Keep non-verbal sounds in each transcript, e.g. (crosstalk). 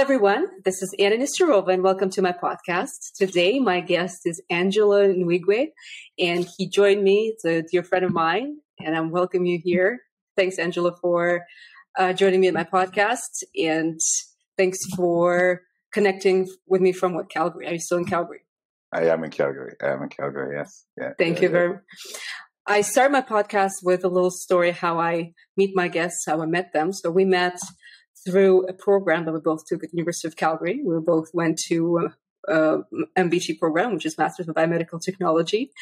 everyone. This is Anna Nesterova, and welcome to my podcast. Today, my guest is Angelo Nwigwe, and he joined me. It's a dear friend of mine, and I'm welcome you here. Thanks, Angelo, for uh, joining me at my podcast, and thanks for connecting with me from what Calgary. Are you still in Calgary? I am in Calgary. I am in Calgary. Yes. Yeah. Thank yeah, you yeah. very much. I start my podcast with a little story how I meet my guests, how I met them. So we met through a program that we both took at the University of Calgary. We both went to uh, MBT program, which is Masters of Biomedical Technology.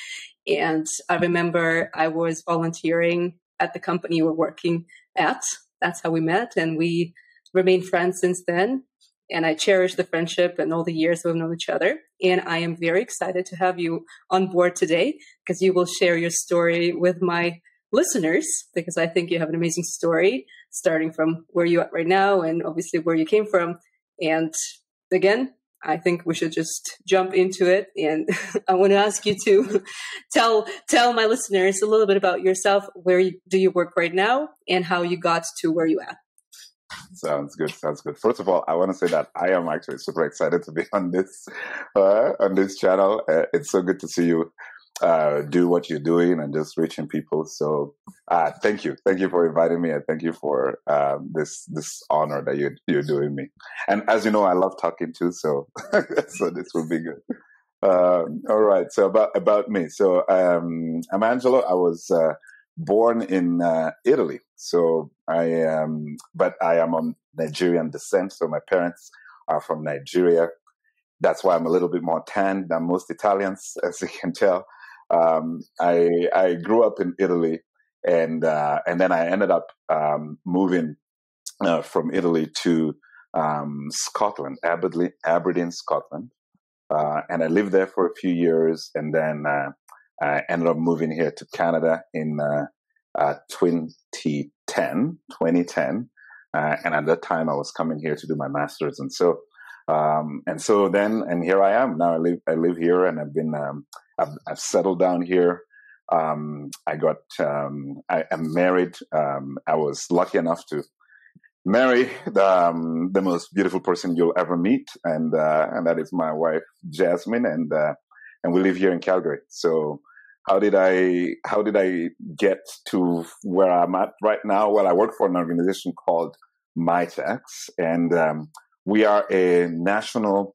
And I remember I was volunteering at the company we're working at. That's how we met, and we remained friends since then. And I cherish the friendship and all the years we've known each other. And I am very excited to have you on board today because you will share your story with my listeners because I think you have an amazing story starting from where you're at right now and obviously where you came from. And again, I think we should just jump into it. And (laughs) I want to ask you to (laughs) tell tell my listeners a little bit about yourself. Where you, do you work right now, and how you got to where you at? Sounds good. Sounds good. First of all, I want to say that I am actually super excited to be (laughs) on this uh, on this channel. Uh, it's so good to see you uh, do what you're doing and just reaching people. So, uh, thank you, thank you for inviting me, and thank you for um, this this honor that you're you're doing me. And as you know, I love talking too. So, (laughs) so this will be good. Um, all right. So about about me. So um, I'm Angelo. I was uh, born in uh, Italy. So I am, but I am of Nigerian descent. So my parents are from Nigeria. That's why I'm a little bit more tan than most Italians, as you can tell. Um, I I grew up in Italy, and uh, and then I ended up um, moving uh, from Italy to um, Scotland, Aberdeen, Aberdeen, Scotland, uh, and I lived there for a few years, and then uh, I ended up moving here to Canada in uh, uh, 2010, 2010. Uh, and at that time, I was coming here to do my master's. And so, um, and so then, and here I am now. I live, I live here, and I've been, um, I've, I've, settled down here. Um, I got, um, I am married. Um, I was lucky enough to marry the, um, the most beautiful person you'll ever meet, and uh, and that is my wife, Jasmine, and uh, and we live here in Calgary. So how did I how did I get to where I'm at right now? Well, I work for an organization called Mitacs and um, we are a national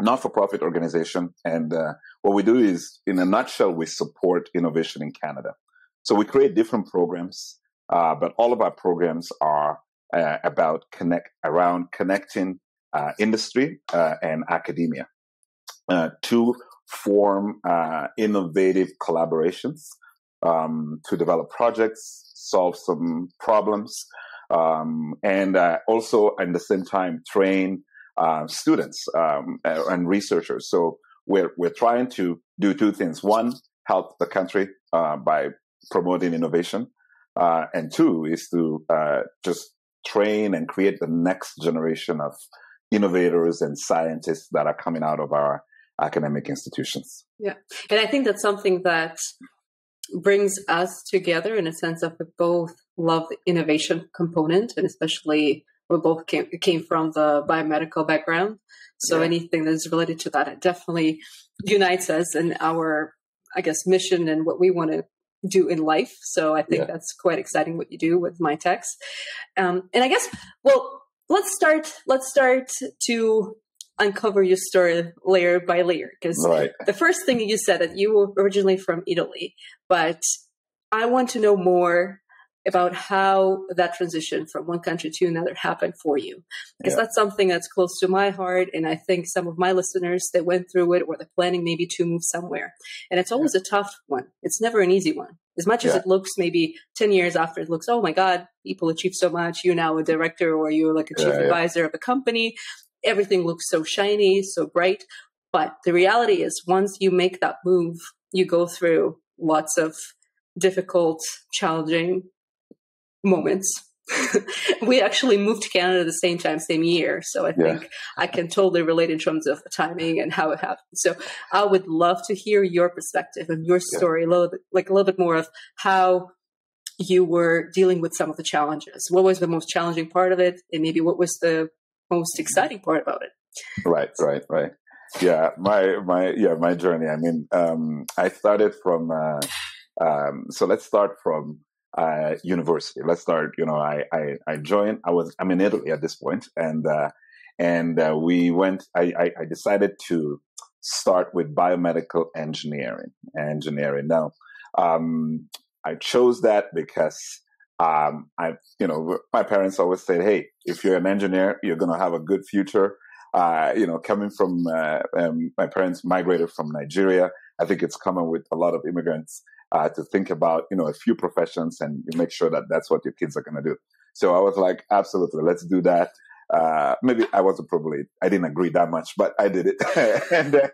not-for-profit organization. And uh, what we do is, in a nutshell, we support innovation in Canada. So we create different programs, uh, but all of our programs are uh, about connect around connecting uh, industry uh, and academia uh, to form innovative collaborations um, to develop projects, solve some problems, um, and also at the same time train uh, students um, and researchers. So we're we're trying to do two things: one, help the country uh, by promoting innovation, uh, and two is to uh, just train and create the next generation of innovators and scientists that are coming out of our academic institutions. Yeah. And I think that's something that brings us together in a sense of we both love the innovation component and especially we both came, came from the biomedical background. So yeah. anything that is related to that, it definitely unites us in our, I guess, mission and what we want to do in life. So I think yeah. that's quite exciting what you do with Mitacs. Um, and I guess, well, let's start, let's start to uncover your story layer by layer because right. the first thing you said that you were originally from Italy, but I want to know more about how that transition from one country to another happened for you because yeah. that's something that's close to my heart and i think some of my listeners that went through it or they're planning maybe to move somewhere and it's always yeah. a tough one it's never an easy one as much yeah. as it looks maybe 10 years after it looks oh my god people achieve so much you're now a director or you're like a chief advisor of a company everything looks so shiny, so bright. But the reality is, once you make that move, you go through lots of difficult, challenging moments. (laughs) we actually moved to Canada the same time, same year. So I think yeah. I can totally relate in terms of timing and how it happened. So I would love to hear your perspective and your story yeah. a little bit, like a little bit more of how you were dealing with some of the challenges. What was the most challenging part of it? And maybe what was the most exciting part about it. Right, right, right. Yeah, my my yeah my journey. I mean, um, I started from. Uh, um, so let's start from uh, university. Let's start. You know, I, I I joined. I was I'm in Italy at this point, and uh, and uh, we went. I, I, I decided to start with biomedical engineering. Engineering. Now, um, I chose that because um, I, you know, my parents always said, "Hey, if you're an engineer, you're to have a good future." Uh, you know, coming from uh, um, my parents migrated from Nigeria. I think it's common with a lot of immigrants uh, to think about, you know, a few professions and you make sure that that's what your kids are going to do. So I was like, absolutely, let's do that. Uh, maybe I wasn't probably, I didn't agree that much, but I did it. (laughs) and, uh,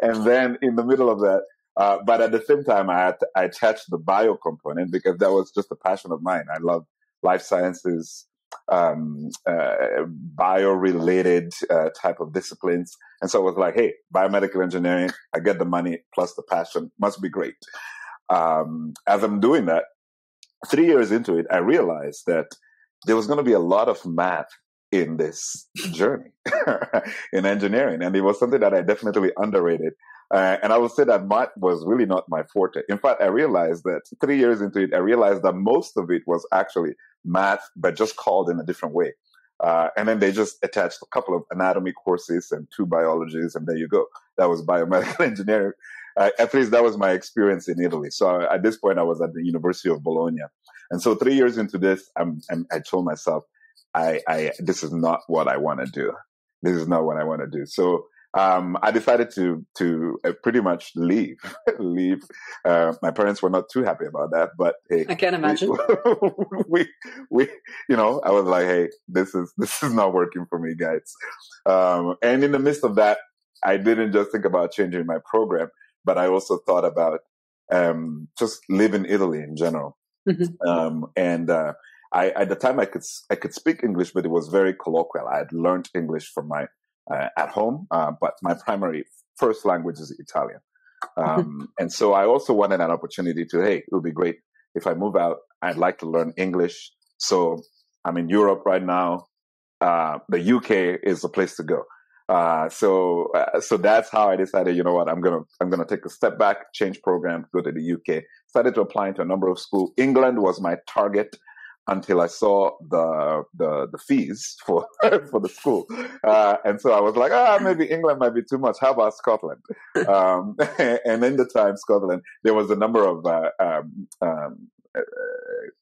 and then in the middle of that, uh, but at the same time, I, I attached the bio component because that was just a passion of mine. I love life sciences, um, uh, bio related uh, type of disciplines. And so I was like, hey, biomedical engineering, I get the money plus the passion, must be great. Um, as I'm doing that, three years into it, I realized that there was going to be a lot of math in this journey (laughs) in engineering. And it was something that I definitely underrated. Uh, and I would say that math was really not my forte. In fact, I realized that three years into it, I realized that most of it was actually math, but just called in a different way. Uh, and then they just attached a couple of anatomy courses and two biologies, and there you go. That was biomedical (laughs) engineering. Uh, at least that was my experience in Italy. So at this point, I was at the University of Bologna. And so three years into this, I'm, I'm, i told myself, I, I, this is not what I want to do. This is not what I want to do. So, um, I decided to, to uh, pretty much leave, (laughs) leave. Uh, my parents were not too happy about that, but hey, I can't imagine. We, (laughs) we, we, you know, I was like, hey, this is, this is not working for me, guys. Um, and in the midst of that, I didn't just think about changing my program, but I also thought about, um, just live in Italy in general. Mm-hmm. Um, and, uh, I, at the time I could I could speak English, but it was very colloquial. I had learned English from my uh, at home, uh, but my primary first language is Italian. Um, and so I also wanted an opportunity to, hey, it would be great if I move out. I'd like to learn English. So I'm in Europe right now. Uh, the UK is the place to go. Uh, so, uh, so that's how I decided, you know what, I'm going to, I'm going to take a step back, change program, go to the UK. Started to apply into a number of schools. England was my target until I saw the the, the fees for (laughs) for the school, uh, and so I was like, ah, maybe England might be too much. How about Scotland? (laughs) Um, (laughs) and in the time, Scotland, there was a number of uh, um, um, uh,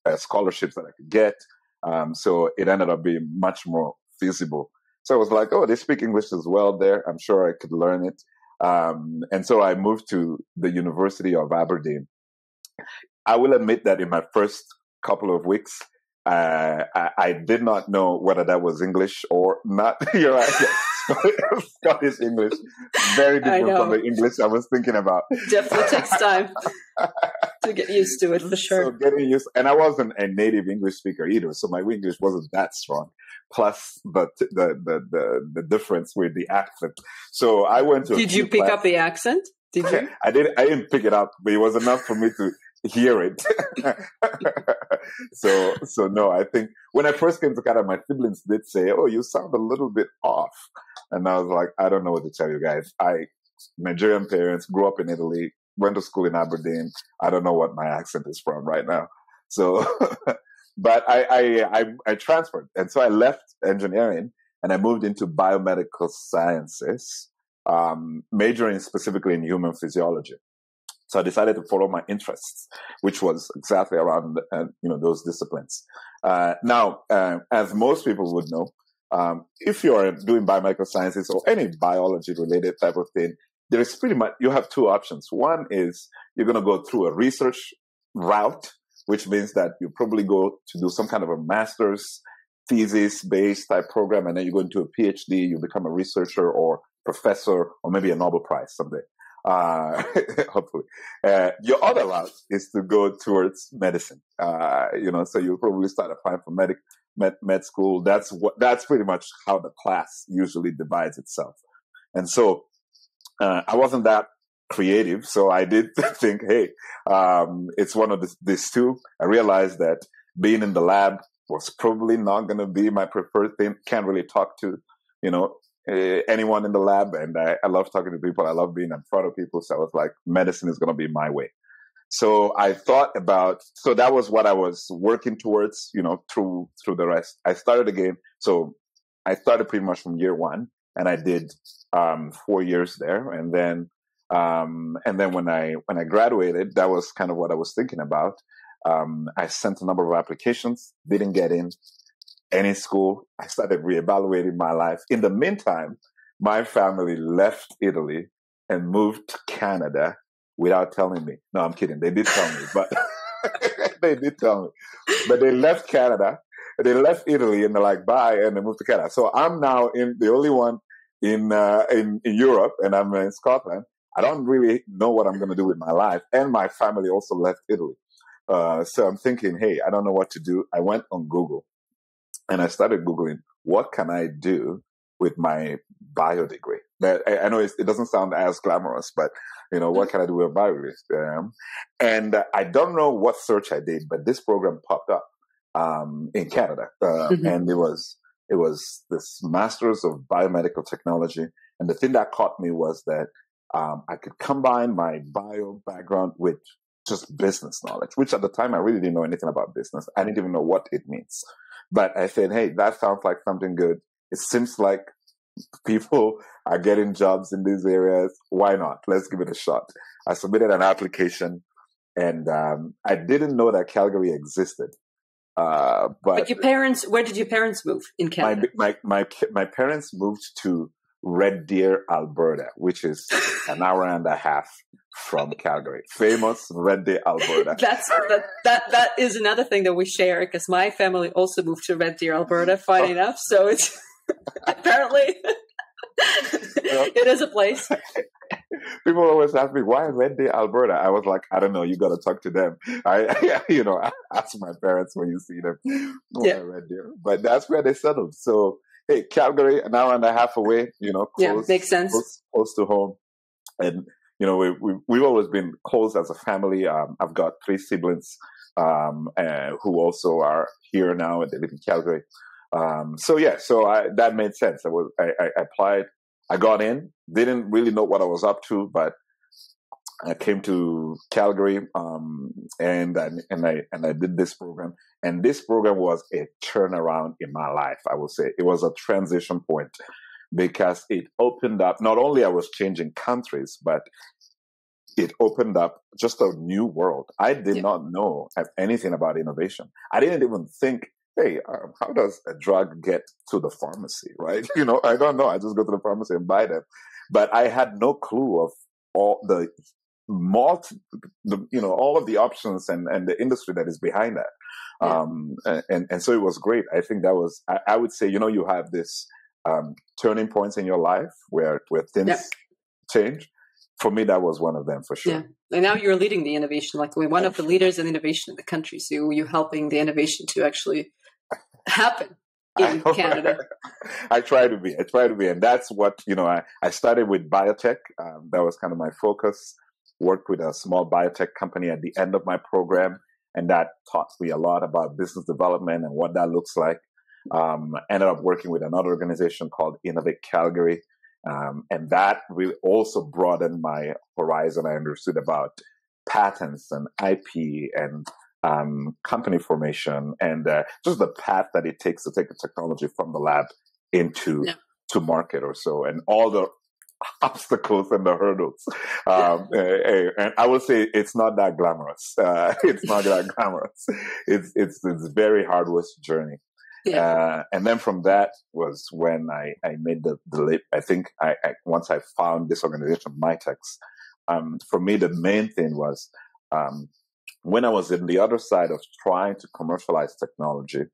uh, scholarships that I could get, um, so it ended up being much more feasible. So I was like, oh, they speak English as well there. I'm sure I could learn it. Um, and so I moved to the University of Aberdeen. I will admit that in my first couple of weeks, uh, I, I, did not know whether that was English or not. (laughs) Right. (laughs) Scottish English, very different from the English I was thinking about. Definitely takes (laughs) time to get used to it for sure. So getting used, and I wasn't a native English speaker either, so my English wasn't that strong. Plus the the the the, the difference with the accent. So I went to. Did you pick up the accent? Did (laughs) you? I did. I didn't pick it up, but it was enough for me to hear it. (laughs) so, so no, I think when I first came to Canada, my siblings did say, "Oh, you sound a little bit off," and I was like, "I don't know what to tell you guys. I Nigerian parents grew up in Italy, went to school in Aberdeen. I don't know what my accent is from right now." So, (laughs) but I, I, I, I transferred, and so I left engineering and I moved into biomedical sciences, um, majoring specifically in human physiology. So I decided to follow my interests, which was exactly around uh, you know those disciplines. Uh, now, uh, as most people would know, um, if you are doing biomedical sciences or any biology related type of thing, there is pretty much you have two options. One is you're going to go through a research route, which means that you probably go to do some kind of a master's thesis based type program, and then you go into a PhD, you become a researcher or professor, or maybe a Nobel Prize someday uh, (laughs) hopefully. Uh, your other route is to go towards medicine. Uh, you know, so you'll probably start applying for medic, med, med school. That's what, that's pretty much how the class usually divides itself. And so, uh, I wasn't that creative. So I did (laughs) think, hey, um, it's one of the, these two. I realized that being in the lab was probably not going to be my preferred thing. Can't really talk to, you know, uh, anyone in the lab. And I, I love talking to people. I love being in front of people. So I was like, medicine is going to be my way. So I thought about, so that was what I was working towards, you know, through, through the rest. I started again. So I started pretty much from year one and I did, um, four years there. And then, um, and then when I, when I graduated, that was kind of what I was thinking about. Um, I sent a number of applications, didn't get in any school. I started reevaluating my life. In the meantime, my family left Italy and moved to Canada without telling me. No, I'm kidding. They did tell me, but (laughs) they did tell me. But they left Canada, they left Italy, and they're like, bye, and they moved to Canada. So I'm now in the only one in uh, in, in Europe, and I'm in Scotland. I don't really know what I'm going to do with my life, and my family also left Italy. Uh, so I'm thinking, hey, I don't know what to do. I went on Google and I started Googling, what can I do with my bio degree? I, I know it doesn't sound as glamorous, but you know, what can I do with a bio degree? Um, and I don't know what search I did, but this program popped up um, in Canada, uh, mm-hmm. and it was it was this Masters of Biomedical Technology. And the thing that caught me was that um, I could combine my bio background with just business knowledge, which at the time I really didn't know anything about business. I didn't even know what it means. But I said, hey, that sounds like something good. It seems like people (laughs) are getting jobs in these areas. Why not? Let's give it a shot. I submitted an application and um, I didn't know that Calgary existed. Uh, but, but, your parents, where did your parents move in Canada? My, my, my, my parents moved to Red Deer, Alberta, which is an hour and a half from Calgary. Famous Red Deer, Alberta. (laughs) That's that, that that is another thing that we share because my family also moved to Red Deer, Alberta. Funny oh. enough, so it's (laughs) apparently (laughs) it is a place. People always ask me why Red Deer, Alberta. I was like, I don't know. You got to talk to them. I, you know, ask my parents when you see them. Yeah. Red Deer, but that's where they settled. So hey, Calgary, an hour and a half away, you know, close, yeah, makes sense. Close, close to home. And, you know, we, we, we've always been close as a family. Um, I've got three siblings, um, uh, who also are here now and they live in Calgary. Um, so yeah, so I, that made sense. I was, I, I applied, I got in, didn't really know what I was up to, but I came to Calgary, um, and I, and I and I did this program. And this program was a turnaround in my life. I would say it was a transition point because it opened up. Not only I was changing countries, but it opened up just a new world. I did yeah. not know anything about innovation. I didn't even think, hey, um, how does a drug get to the pharmacy, (laughs) right? You know, I don't know. I just go to the pharmacy and buy them. But I had no clue of all the multi, the, you know, all of the options and, and the industry that is behind that. Yeah. Um, and, and so it was great. I think that was, I, I would say, you know, you have this, um, turning points in your life where, where things yep. change. For me, that was one of them for sure. Yeah. And now you're leading the innovation, like we're one of the leaders in innovation in the country. So you're helping the innovation to actually happen (laughs) in Canada. (laughs) I try to be. I try to be, and that's what you know. I, I started with biotech. Um, that was kind of my focus worked with a small biotech company at the end of my program, and that taught me a lot about business development and what that looks like. Um, ended up working with another organization called Innovate Calgary, um, and that really also broadened my horizon. I understood about patents and IP and um, company formation and uh, just the path that it takes to take a technology from the lab into yeah. to market or so, and all the (laughs) obstacles and the hurdles. Um, (laughs) eh, eh, and I will say it's not that glamorous. Uh, (laughs) it's not that glamorous. It's it's it's very hard work journey. Yeah. Uh, and then from that was when I, I made the, the leap. I think I, I once I found this organization, Mitacs, um, for me, the main thing was, um, when I was in the other side of trying to commercialize technology,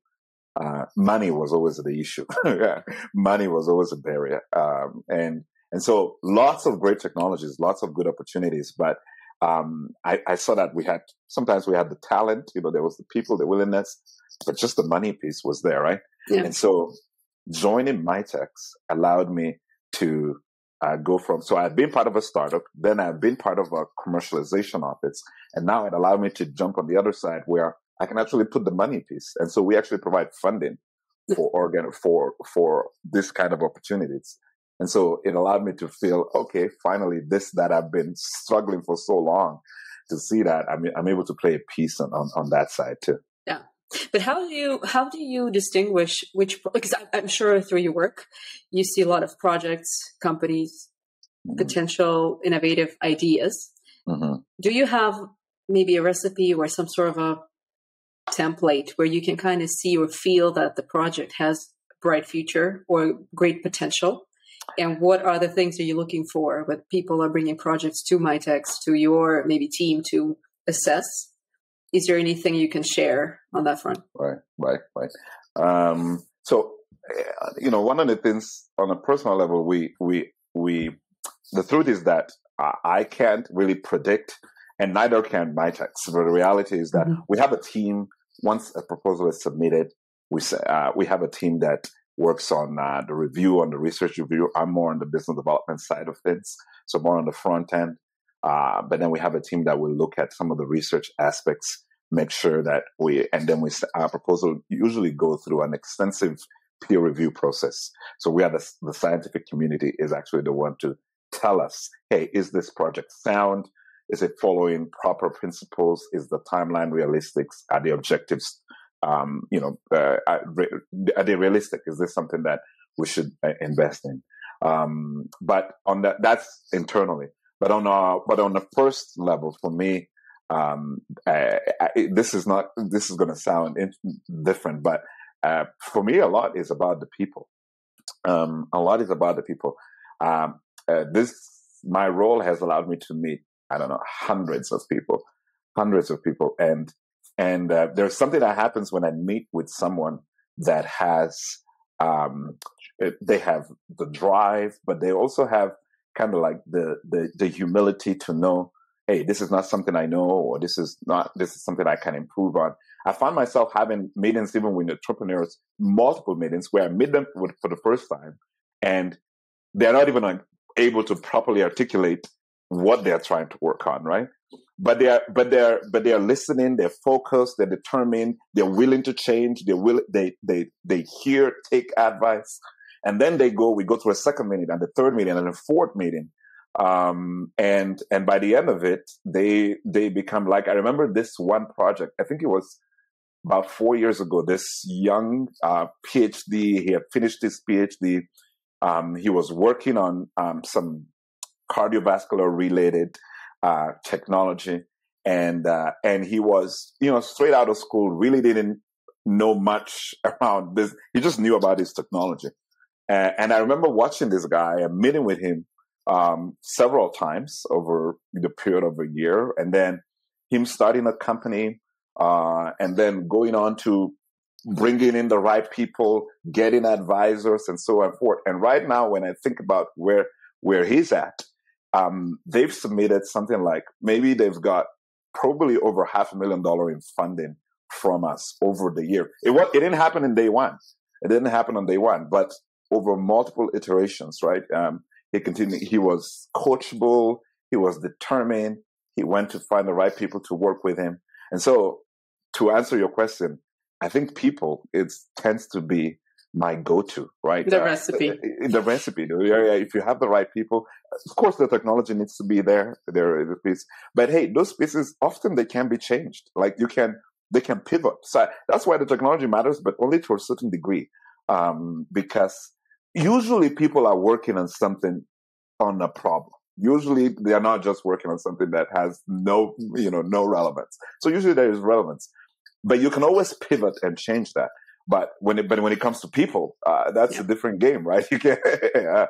uh, money was always the issue. money was always a barrier. Um, and and so lots of great technologies, lots of good opportunities, but um, I, I, saw that we had sometimes we had the talent, you know, there was the people, the willingness, but just the money piece was there, right? Yeah. And so joining Mitacs allowed me to uh, go from so I've been part of a startup, then I've been part of a commercialization office, and now it allowed me to jump on the other side where I can actually put the money piece. And so we actually provide funding for organ for for this kind of opportunities. And so it allowed me to feel, okay, finally, this that I've been struggling for so long, to see that I'm, I'm able to play a piece on, on, on that side too. Yeah. But how do you how do you distinguish which because I'm sure through your work you see a lot of projects, companies, mm-hmm. potential innovative ideas. Mm-hmm. Do you have maybe a recipe or some sort of a template where you can kind of see or feel that the project has a bright future or great potential? And what are the things that you're looking for when people are bringing projects to Mitacs, to your maybe team to assess? Is there anything you can share on that front? Right, right, right. Um, so, you know, one of the things on a personal level, we, we, we, the truth is that I can't really predict and neither can Mitacs. But the reality is that mm-hmm. we have a team. Once a proposal is submitted, we say, uh, we have a team that works on uh, the review, on the research review. I'm more on the business development side of things, so more on the front end. Uh, but then we have a team that will look at some of the research aspects, make sure that we, and then we, our proposal usually go through an extensive peer review process. So we are the, the scientific community is actually the one to tell us, hey, is this project sound? Is it following proper principles? Is the timeline realistic? Are the objectives um, you know, uh, are they realistic? Is this something that we should uh, invest in? Um, but on that, that's internally. But on our, but on the first level, for me, um, I, I, this is not. This is going to sound different, but uh, for me, a lot is about the people. Um, a lot is about the people. Um, uh, this my role has allowed me to meet I don't know hundreds of people, hundreds of people, and and uh, there's something that happens when I meet with someone that has, um, they have the drive, but they also have kind of like the, the, the humility to know, hey, this is not something I know, or this is not, this is something I can improve on. I find myself having meetings even with entrepreneurs, multiple meetings where I meet them for the first time and they're not even able to properly articulate what they're trying to work on, right? But they are but they're but they are listening they're focused they're determined they're willing to change they will they they they hear take advice and then they go we go to a second meeting and the third meeting and the fourth meeting um, and and by the end of it they they become like i remember this one project i think it was about four years ago this young uh, phd he had finished his phd um, he was working on um, some cardiovascular related uh, technology, and uh, and he was you know straight out of school, really didn't know much (laughs) around this. He just knew about his technology, and, and I remember watching this guy and meeting with him um, several times over the period of a year, and then him starting a company, uh, and then going on to bringing in the right people, getting advisors, and so on and forth. And right now, when I think about where where he's at, um, they've submitted something like maybe they've got probably over half a million dollar in funding from us over the year. It was, it didn't happen in day one. It didn't happen on day one, but over multiple iterations, right? Um, he continued, he was coachable. He was determined. He went to find the right people to work with him. And so to answer your question, I think people, it tends to be my go-to, right? The uh, recipe. The, the recipe. If you have the right people, of course, the technology needs to be there. There is a piece, but hey, those pieces often they can be changed. Like you can, they can pivot. So that's why the technology matters, but only to a certain degree, um, because usually people are working on something on a problem. Usually they are not just working on something that has no, you know, no relevance. So usually there is relevance, but you can always pivot and change that. But when it, but when it comes to people, uh, that's yeah. a different game, right? (laughs) You can, yeah.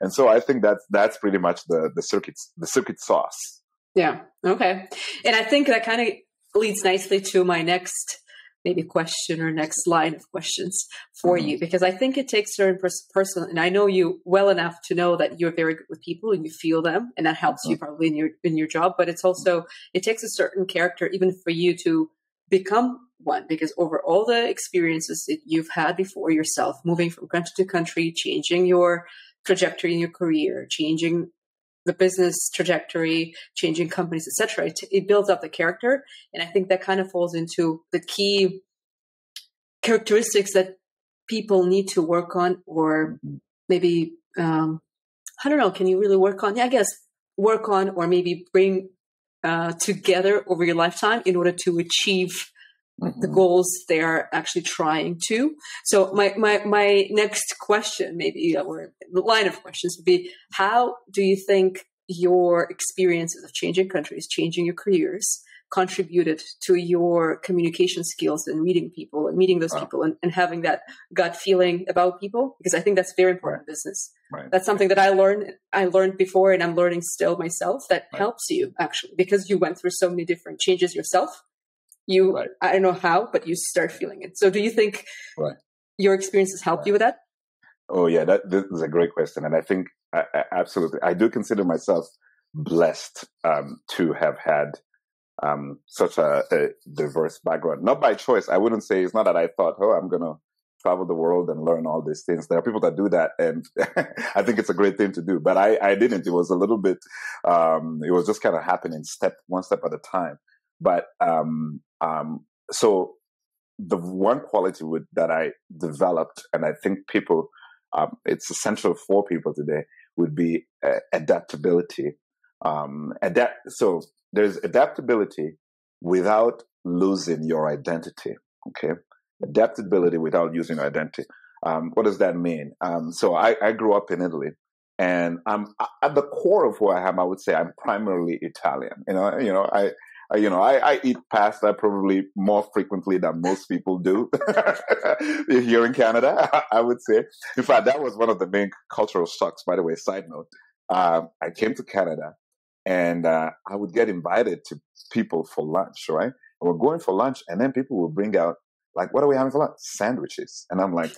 and so I think that's that's pretty much the the circuit the circuit sauce. Yeah. Okay. And I think that kind of leads nicely to my next maybe question or next line of questions for mm-hmm. you because I think it takes certain pers- person and I know you well enough to know that you're very good with people and you feel them and that helps mm-hmm. you probably in your in your job but it's also it takes a certain character even for you to become one because over all the experiences that you've had before yourself, moving from country to country, changing your trajectory in your career, changing the business trajectory, changing companies, etc. It, it builds up the character, and I think that kind of falls into the key characteristics that people need to work on, or maybe um, I don't know. Can you really work on? Yeah, I guess work on, or maybe bring uh, together over your lifetime in order to achieve mm-hmm. the goals they are actually trying to. So my, my, my next question, maybe, or the line of questions would be, how do you think your experiences of changing countries, changing your careers, contributed to your communication skills and reading people and meeting those wow. people and, and, having that gut feeling about people because i think that's very important in business right. that's something that i learned i learned before and i'm learning still myself that right. helps you actually because you went through so many different changes yourself you right. i don't know how but you start feeling it so do you think your experiences helped you with that oh yeah that this is a great question and i think I, I, absolutely i do consider myself blessed um, to have had um, such a, a, diverse background. Not by choice. I wouldn't say it's not that I thought, oh, I'm going to travel the world and learn all these things. There are people that do that, and (laughs) I think it's a great thing to do. But I, I didn't. It was a little bit. Um, it was just kind of happening step one step at a time. But um, um, so the one quality that I developed, and I think people, um, it's essential for people today, would be uh, adaptability. Um, adapt. So there's adaptability without losing your identity. Okay. Adaptability without using identity. Um, what does that mean? Um, so I, I, grew up in Italy and I'm at the core of who I am. I would say I'm primarily Italian. You know, you know, I you know, I, I, eat pasta probably more frequently than most people do (laughs) here in Canada. (laughs) I would say. In fact, that was one of the main cultural shocks. By the way, side note, um, I came to Canada and uh, I would get invited to people for lunch, right? And we're going for lunch, and then people will bring out like, "What are we having for lunch?" Sandwiches, and I'm like,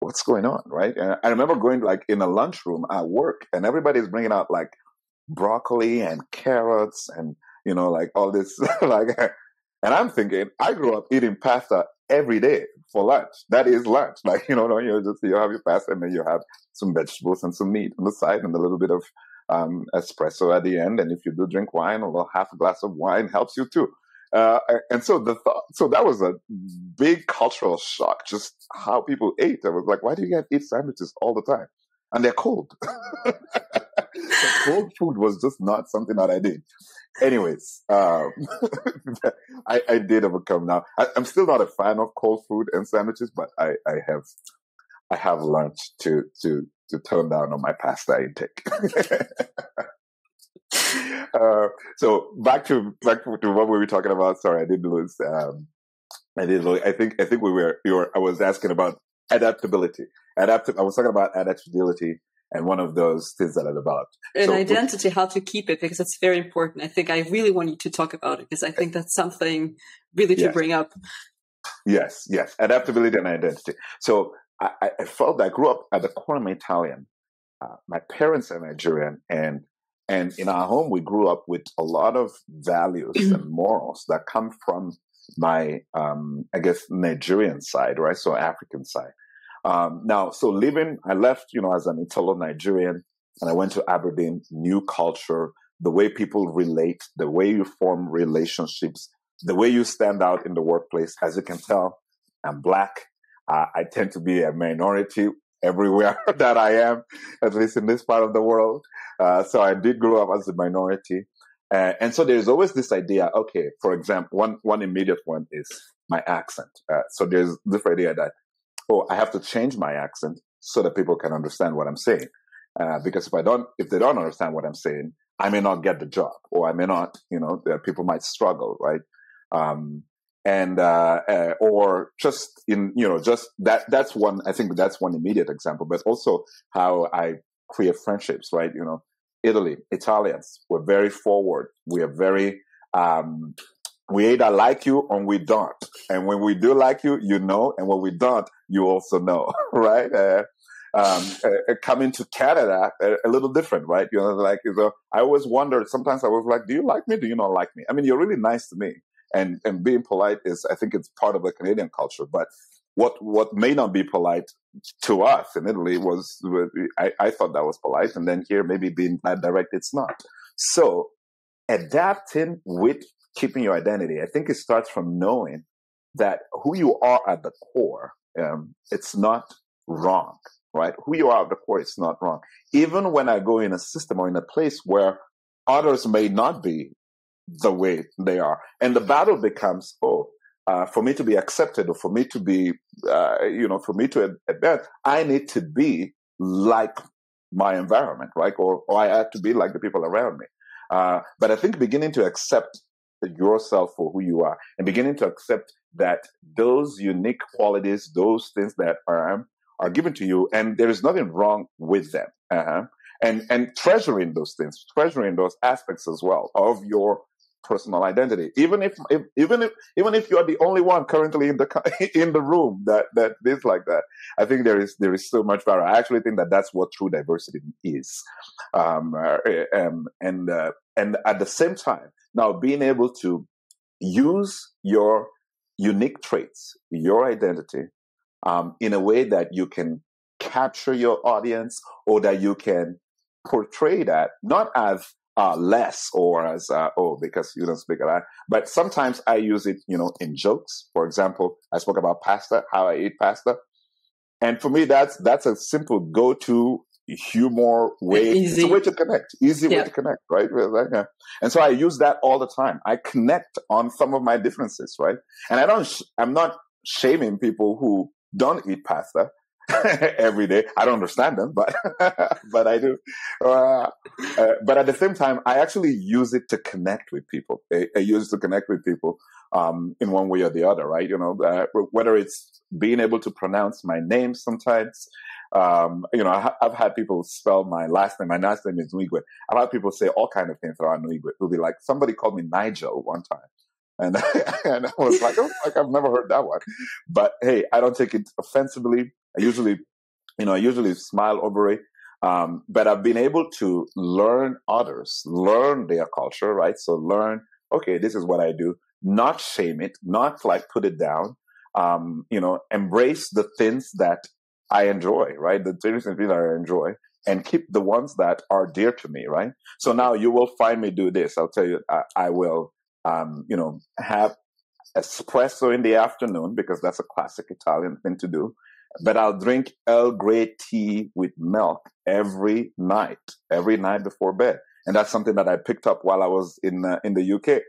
"What's going on?" Right? And I remember going like in a lunchroom at work, and everybody's bringing out like broccoli and carrots, and you know, like all this, (laughs) like. And I'm thinking, I grew up eating pasta every day for lunch. That is lunch. Like, you know, (laughs) you just you have your pasta and then you have some vegetables and some meat on the side and a little bit of um, espresso at the end. And if you do drink wine, a little half a glass of wine helps you too. Uh, and so the thought, so that was a big cultural shock, just how people ate. I was like, why do you guys eat sandwiches all the time? And they're cold. (laughs) cold food was just not something that I did. Anyways, um, (laughs) I, I, did overcome now. I, am still not a fan of cold food and sandwiches, but I, I have, I have learned to, to, to tone down on my pasta intake. (laughs) uh, so back to back to what we were talking about. Sorry, I did lose. Um, I did. Lose, I think. I think we were. You were. I was asking about adaptability. Adaptive. I was talking about adaptability and one of those things that I developed. And so, identity, how to keep it, because it's very important. I think I really want you to talk about it because I think that's something really to yes. bring up. Yes, yes, adaptability and identity. So I, I felt I grew up at the core of Italian. Uh, my parents are Nigerian, and and in our home we grew up with a lot of values (clears throat) and morals that come from my, um, I guess, Nigerian side, right? So African side. Um, now, so living, I left, you know, as an Italo Nigerian, and I went to Aberdeen, new culture, the way people relate, the way you form relationships, the way you stand out in the workplace. As you can tell, I'm black. Uh, I tend to be a minority everywhere (laughs) that I am, at least in this part of the world. Uh, so I did grow up as a minority. Uh, and so there's always this idea, okay, for example, one, one immediate one is my accent. Uh, so there's this idea that, oh, I have to change my accent so that people can understand what I'm saying. Uh, because if I don't, if they don't understand what I'm saying, I may not get the job or I may not, you know, people might struggle, right? Um, and uh, uh, or just in you know just that that's one i think that's one immediate example but also how i create friendships right you know italy italians we're very forward we are very um, we either like you or we don't and when we do like you you know and when we don't you also know (laughs) right uh, um, uh, coming to Canada, a, a, little different, right? You know, like, you know, I always wondered, sometimes I was like, do you like me? Do you not like me? I mean, you're really nice to me and and being polite is I think it's part of the Canadian culture. But what what may not be polite to us in Italy was I, I thought that was polite, and then here maybe being that direct, it's not. So adapting with keeping your identity, I think it starts from knowing that who you are at the core, um, it's not wrong, right? Who you are at the core, it's not wrong. Even when I go in a system or in a place where others may not be the way they are, and the battle becomes, oh, uh, for me to be accepted or for me to be, uh, you know, for me to advance, I need to be like my environment, right? Or, or I have to be like the people around me. Uh, but I think beginning to accept yourself for who you are and beginning to accept that those unique qualities, those things that are, are given to you, and there is nothing wrong with them. Uh-huh. And, and treasuring those things, treasuring those aspects as well of your personal identity. Even if, if, even if even if you are the only one currently in the (laughs) in the room that that is like that, I think there is there is so much value. I actually think that that's what true diversity is, um, uh, um, and uh, and at the same time, now being able to use your unique traits, your identity, um, in a way that you can capture your audience or that you can portray that not as uh, less or as uh, oh because you don't speak a lot. But sometimes i use it you know in jokes. For example i spoke about pasta how i eat pasta. And for me that's that's a simple go-to humor way. Easy. it's a way to connect. Easy yeah. way to connect right? Yeah, and so i use that all the time. I connect on some of my differences right? And i don't sh- i'm not shaming people who don't eat pasta (laughs) every day. I don't understand them, but (laughs) but I do. Uh, uh, but at the same time, I actually use it to connect with people. I, I use it to connect with people um, in one way or the other, right? You know, uh, whether it's being able to pronounce my name sometimes. Um, you know, I, have had people spell my last name. My last name is Nwigwe. I've had people say all kind of things around Nwigwe. It'll be like somebody called me Nigel one time. And, (laughs) and I was like, oh, like I've never heard that one. But hey, I don't take it offensively. I usually, you know, I usually smile over it. Um, but I've been able to learn others, learn their culture, right? So learn, okay, this is what I do. Not shame it, not like put it down. Um, you know, embrace the things that I enjoy, right? The things that I enjoy and keep the ones that are dear to me, right? So now you will find me do this. I'll tell you, I, I will, um, you know, have espresso in the afternoon because that's a classic Italian thing to do but I'll drink Earl Grey tea with milk every night, every night before bed, and that's something that I picked up while I was in uh, in the UK.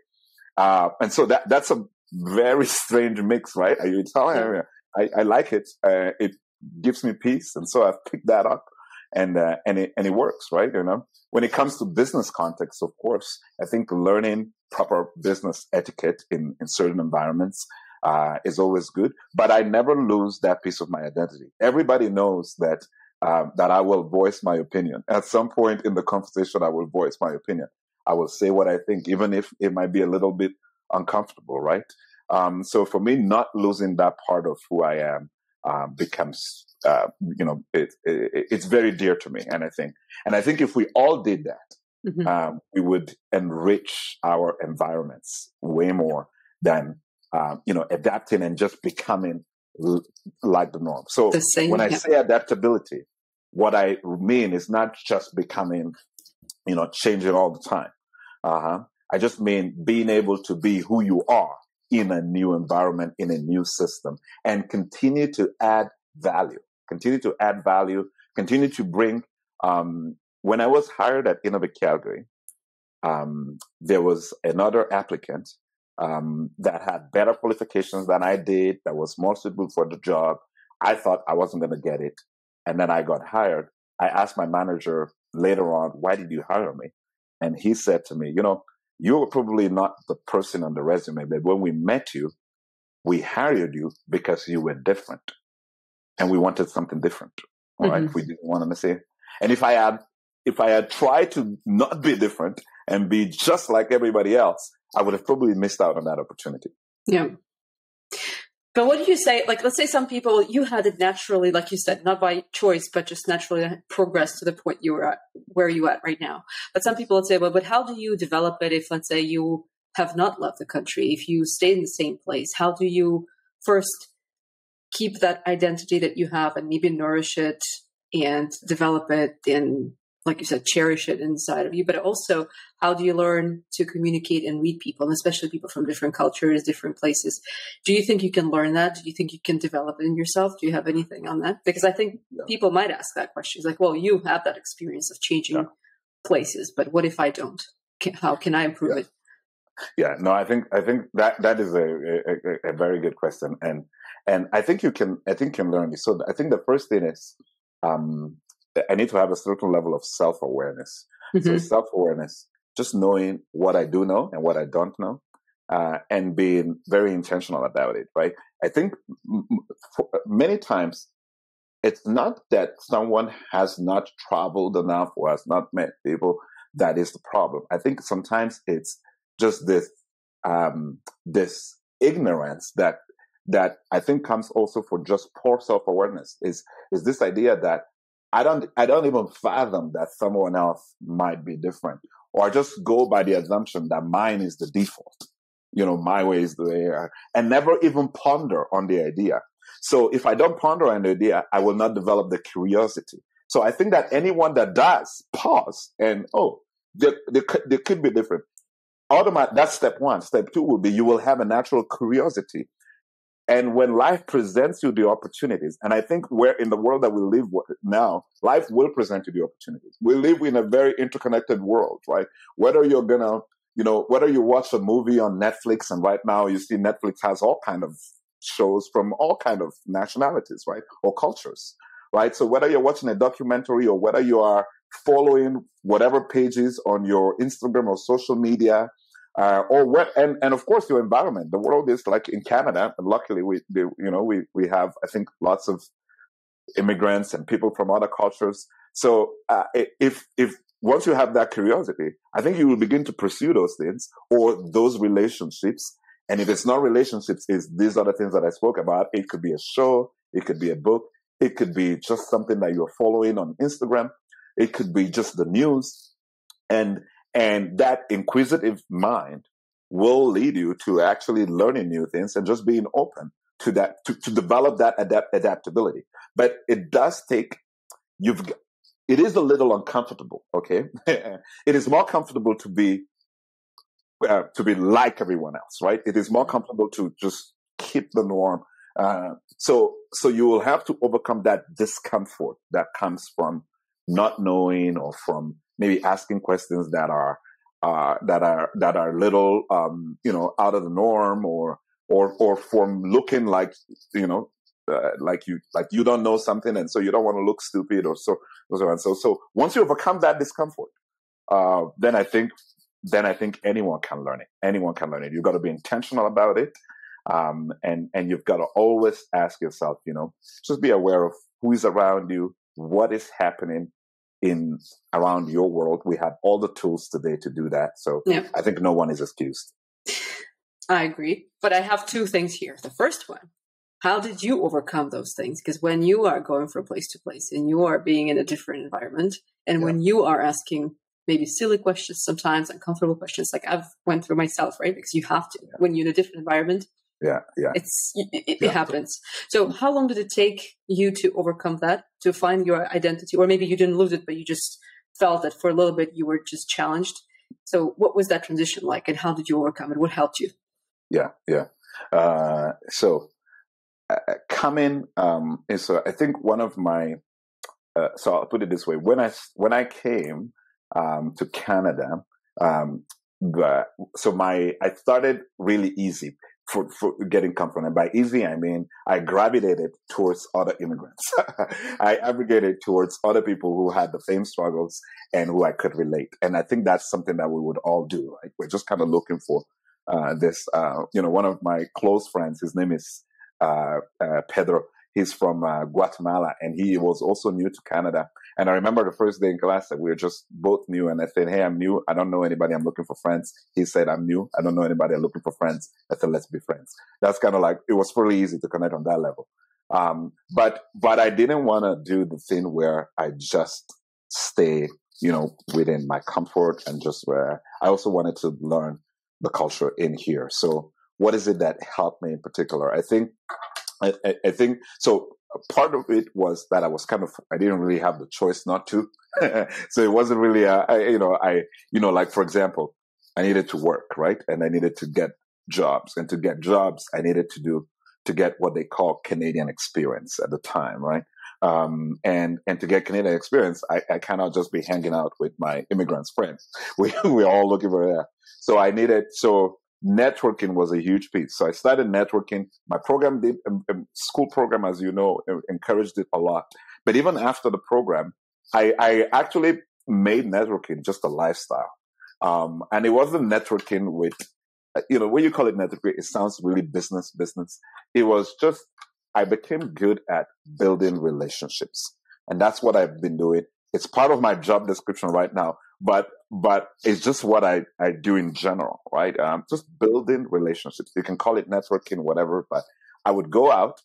Uh, and so that that's a very (laughs) strange mix, right? Are you Italian? I, I like it. Uh, it gives me peace, and so I've picked that up, and uh, and it and it works, right? You know, when it comes to business context, of course, I think learning proper business etiquette in in certain environments uh, is always good. But I never lose that piece of my identity. Everybody knows that um, that I will voice my opinion at some point in the conversation. I will voice my opinion. I will say what I think, even if it might be a little bit uncomfortable, right? Um, so for me, not losing that part of who I am um, becomes, uh, you know, it, it, it's very dear to me. And I think, and I think if we all did that, mm-hmm. um, we would enrich our environments way more than um, you know, adapting and just becoming l- like the norm. So the same, when I yeah. say adaptability, what I mean is not just becoming, you know, changing all the time. Uh-huh. I just mean being able to be who you are in a new environment, in a new system, and continue to add value. Continue to add value. Continue to bring. Um, when I was hired at Innovate Calgary, um, there was another applicant um, that had better qualifications than I did, that was more suitable for the job. I thought I wasn't going to get it. And then I got hired. I asked my manager later on, why did you hire me? And he said to me, you know, you were probably not the person on the resume, but when we met you, we hired you because you were different and we wanted something different. All mm-hmm. right. We didn't want to say, and if I had, if I had tried to not be different and be just like everybody else, I would have probably missed out on that opportunity. Yeah. But what do you say? Like, let's say some people you had it naturally, like you said, not by choice, but just naturally progress to the point you were at, where you at right now. But some people would say, well, but how do you develop it if, let's say, you have not left the country? If you stay in the same place, how do you first keep that identity that you have and maybe nourish it and develop it and like you said cherish it inside of you but also how do you learn to communicate and read people and especially people from different cultures different places do you think you can learn that do you think you can develop it in yourself do you have anything on that because i think yeah. people might ask that question it's like well you have that experience of changing yeah. places but what if i don't how can i improve yeah. it yeah no i think i think that that is a, a, a very good question and and I think you can, I think you can learn this. So I think the first thing is, um, I need to have a certain level of self awareness. Mm-hmm. So self awareness, just knowing what I do know and what I don't know, uh, and being very intentional about it. Right. I think m- many times it's not that someone has not traveled enough or has not met people that is the problem. I think sometimes it's just this um, this ignorance that that I think comes also for just poor self-awareness is, is this idea that I don't, I don't even fathom that someone else might be different or I just go by the assumption that mine is the default. You know, my way is the way, uh, and never even ponder on the idea. So if I don't ponder on the idea, I will not develop the curiosity. So I think that anyone that does pause and, oh, they, they, they could be different. Automatic, that's step one. Step two will be you will have a natural curiosity and when life presents you the opportunities, and I think we're in the world that we live now, life will present you the opportunities. We live in a very interconnected world, right? Whether you're gonna, you know, whether you watch a movie on Netflix, and right now you see Netflix has all kind of shows from all kind of nationalities, right, or cultures, right? So whether you're watching a documentary or whether you are following whatever pages on your Instagram or social media, uh, or what, and, and of course your environment. The world is like in Canada, and luckily we, you know, we, we have, I think, lots of immigrants and people from other cultures. So, uh, if, if once you have that curiosity, I think you will begin to pursue those things or those relationships. And if it's not relationships, is these other things that I spoke about. It could be a show. It could be a book. It could be just something that you're following on Instagram. It could be just the news. And and that inquisitive mind will lead you to actually learning new things and just being open to that, to, to develop that adapt, adaptability. But it does take, you've, it is a little uncomfortable. Okay. (laughs) it is more comfortable to be, uh, to be like everyone else, right? It is more comfortable to just keep the norm. Uh, so, so you will have to overcome that discomfort that comes from not knowing or from maybe asking questions that are uh, that are that are little um, you know out of the norm or or or from looking like you know uh, like you like you don't know something and so you don't want to look stupid or so so and so. So once you overcome that discomfort uh, then I think then I think anyone can learn it. Anyone can learn it. You've got to be intentional about it um, and and you've got to always ask yourself you know just be aware of who is around you what is happening in around your world. We have all the tools today to do that. So yeah. I think no one is excused. I agree. But I have two things here. The first one, how did you overcome those things? Because when you are going from place to place and you are being in a different environment, and yeah. when you are asking maybe silly questions, sometimes uncomfortable questions, like I've went through myself, right? Because you have to yeah. when you're in a different environment yeah yeah. It's it, it happens. So how long did it take you to overcome that to find your identity? Or maybe you didn't lose it but you just felt that for a little bit you were just challenged. So what was that transition like and how did you overcome it? What helped you? Yeah yeah. Uh, so uh, coming um, is uh, i think one of my uh, so i'll put it this way. When i when i came um, to canada um, the, so my i started really easy for, for getting comfort. And by easy, I mean I gravitated towards other immigrants. (laughs) I aggregated towards other people who had the same struggles and who I could relate. And I think that's something that we would all do. Right? We're just kind of looking for uh, this. Uh, you know, one of my close friends, his name is uh, uh Pedro. He's from uh, Guatemala, and he was also new to Canada. And I remember the first day in class that we were just both new. And I said, Hey, I'm new. I don't know anybody. I'm looking for friends. He said, I'm new. I don't know anybody. I'm looking for friends. I said, let's be friends. That's kind of like, it was fairly easy to connect on that level. Um, but, but I didn't want to do the thing where I just stay, you know, within my comfort and just where I also wanted to learn the culture in here. So what is it that helped me in particular? I think I, I, I think so. Part of it was that I was kind of I didn't really have the choice not to, (laughs) so it wasn't really a, I, you know I you know like for example I needed to work right and I needed to get jobs and to get jobs I needed to do to get what they call Canadian experience at the time right um, and and to get Canadian experience, I, I cannot just be hanging out with my immigrants friends. (laughs) We we're all looking for that. So I needed so networking was a huge piece. So I started networking. My program did um, um, school program, as you know, encouraged it a lot. But even after the program, I, I actually made networking just a lifestyle. Um, and it wasn't networking with, uh, you know, when you call it networking, it sounds really business, business. It was just I became good at building relationships. And that's what I've been doing. It's part of my job description right now, but, but it's just what I, I do in general, right? Um, just building relationships. You can call it networking, whatever, but I would go out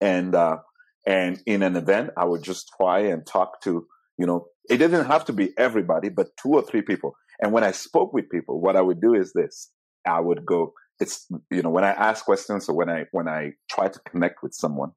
and, uh, and in an event, I would just try and talk to, you know, it didn't have to be everybody, but two or three people. And when I spoke with people, what I would do is this. I would go, it's you know when i ask questions or when i when i try to connect with someone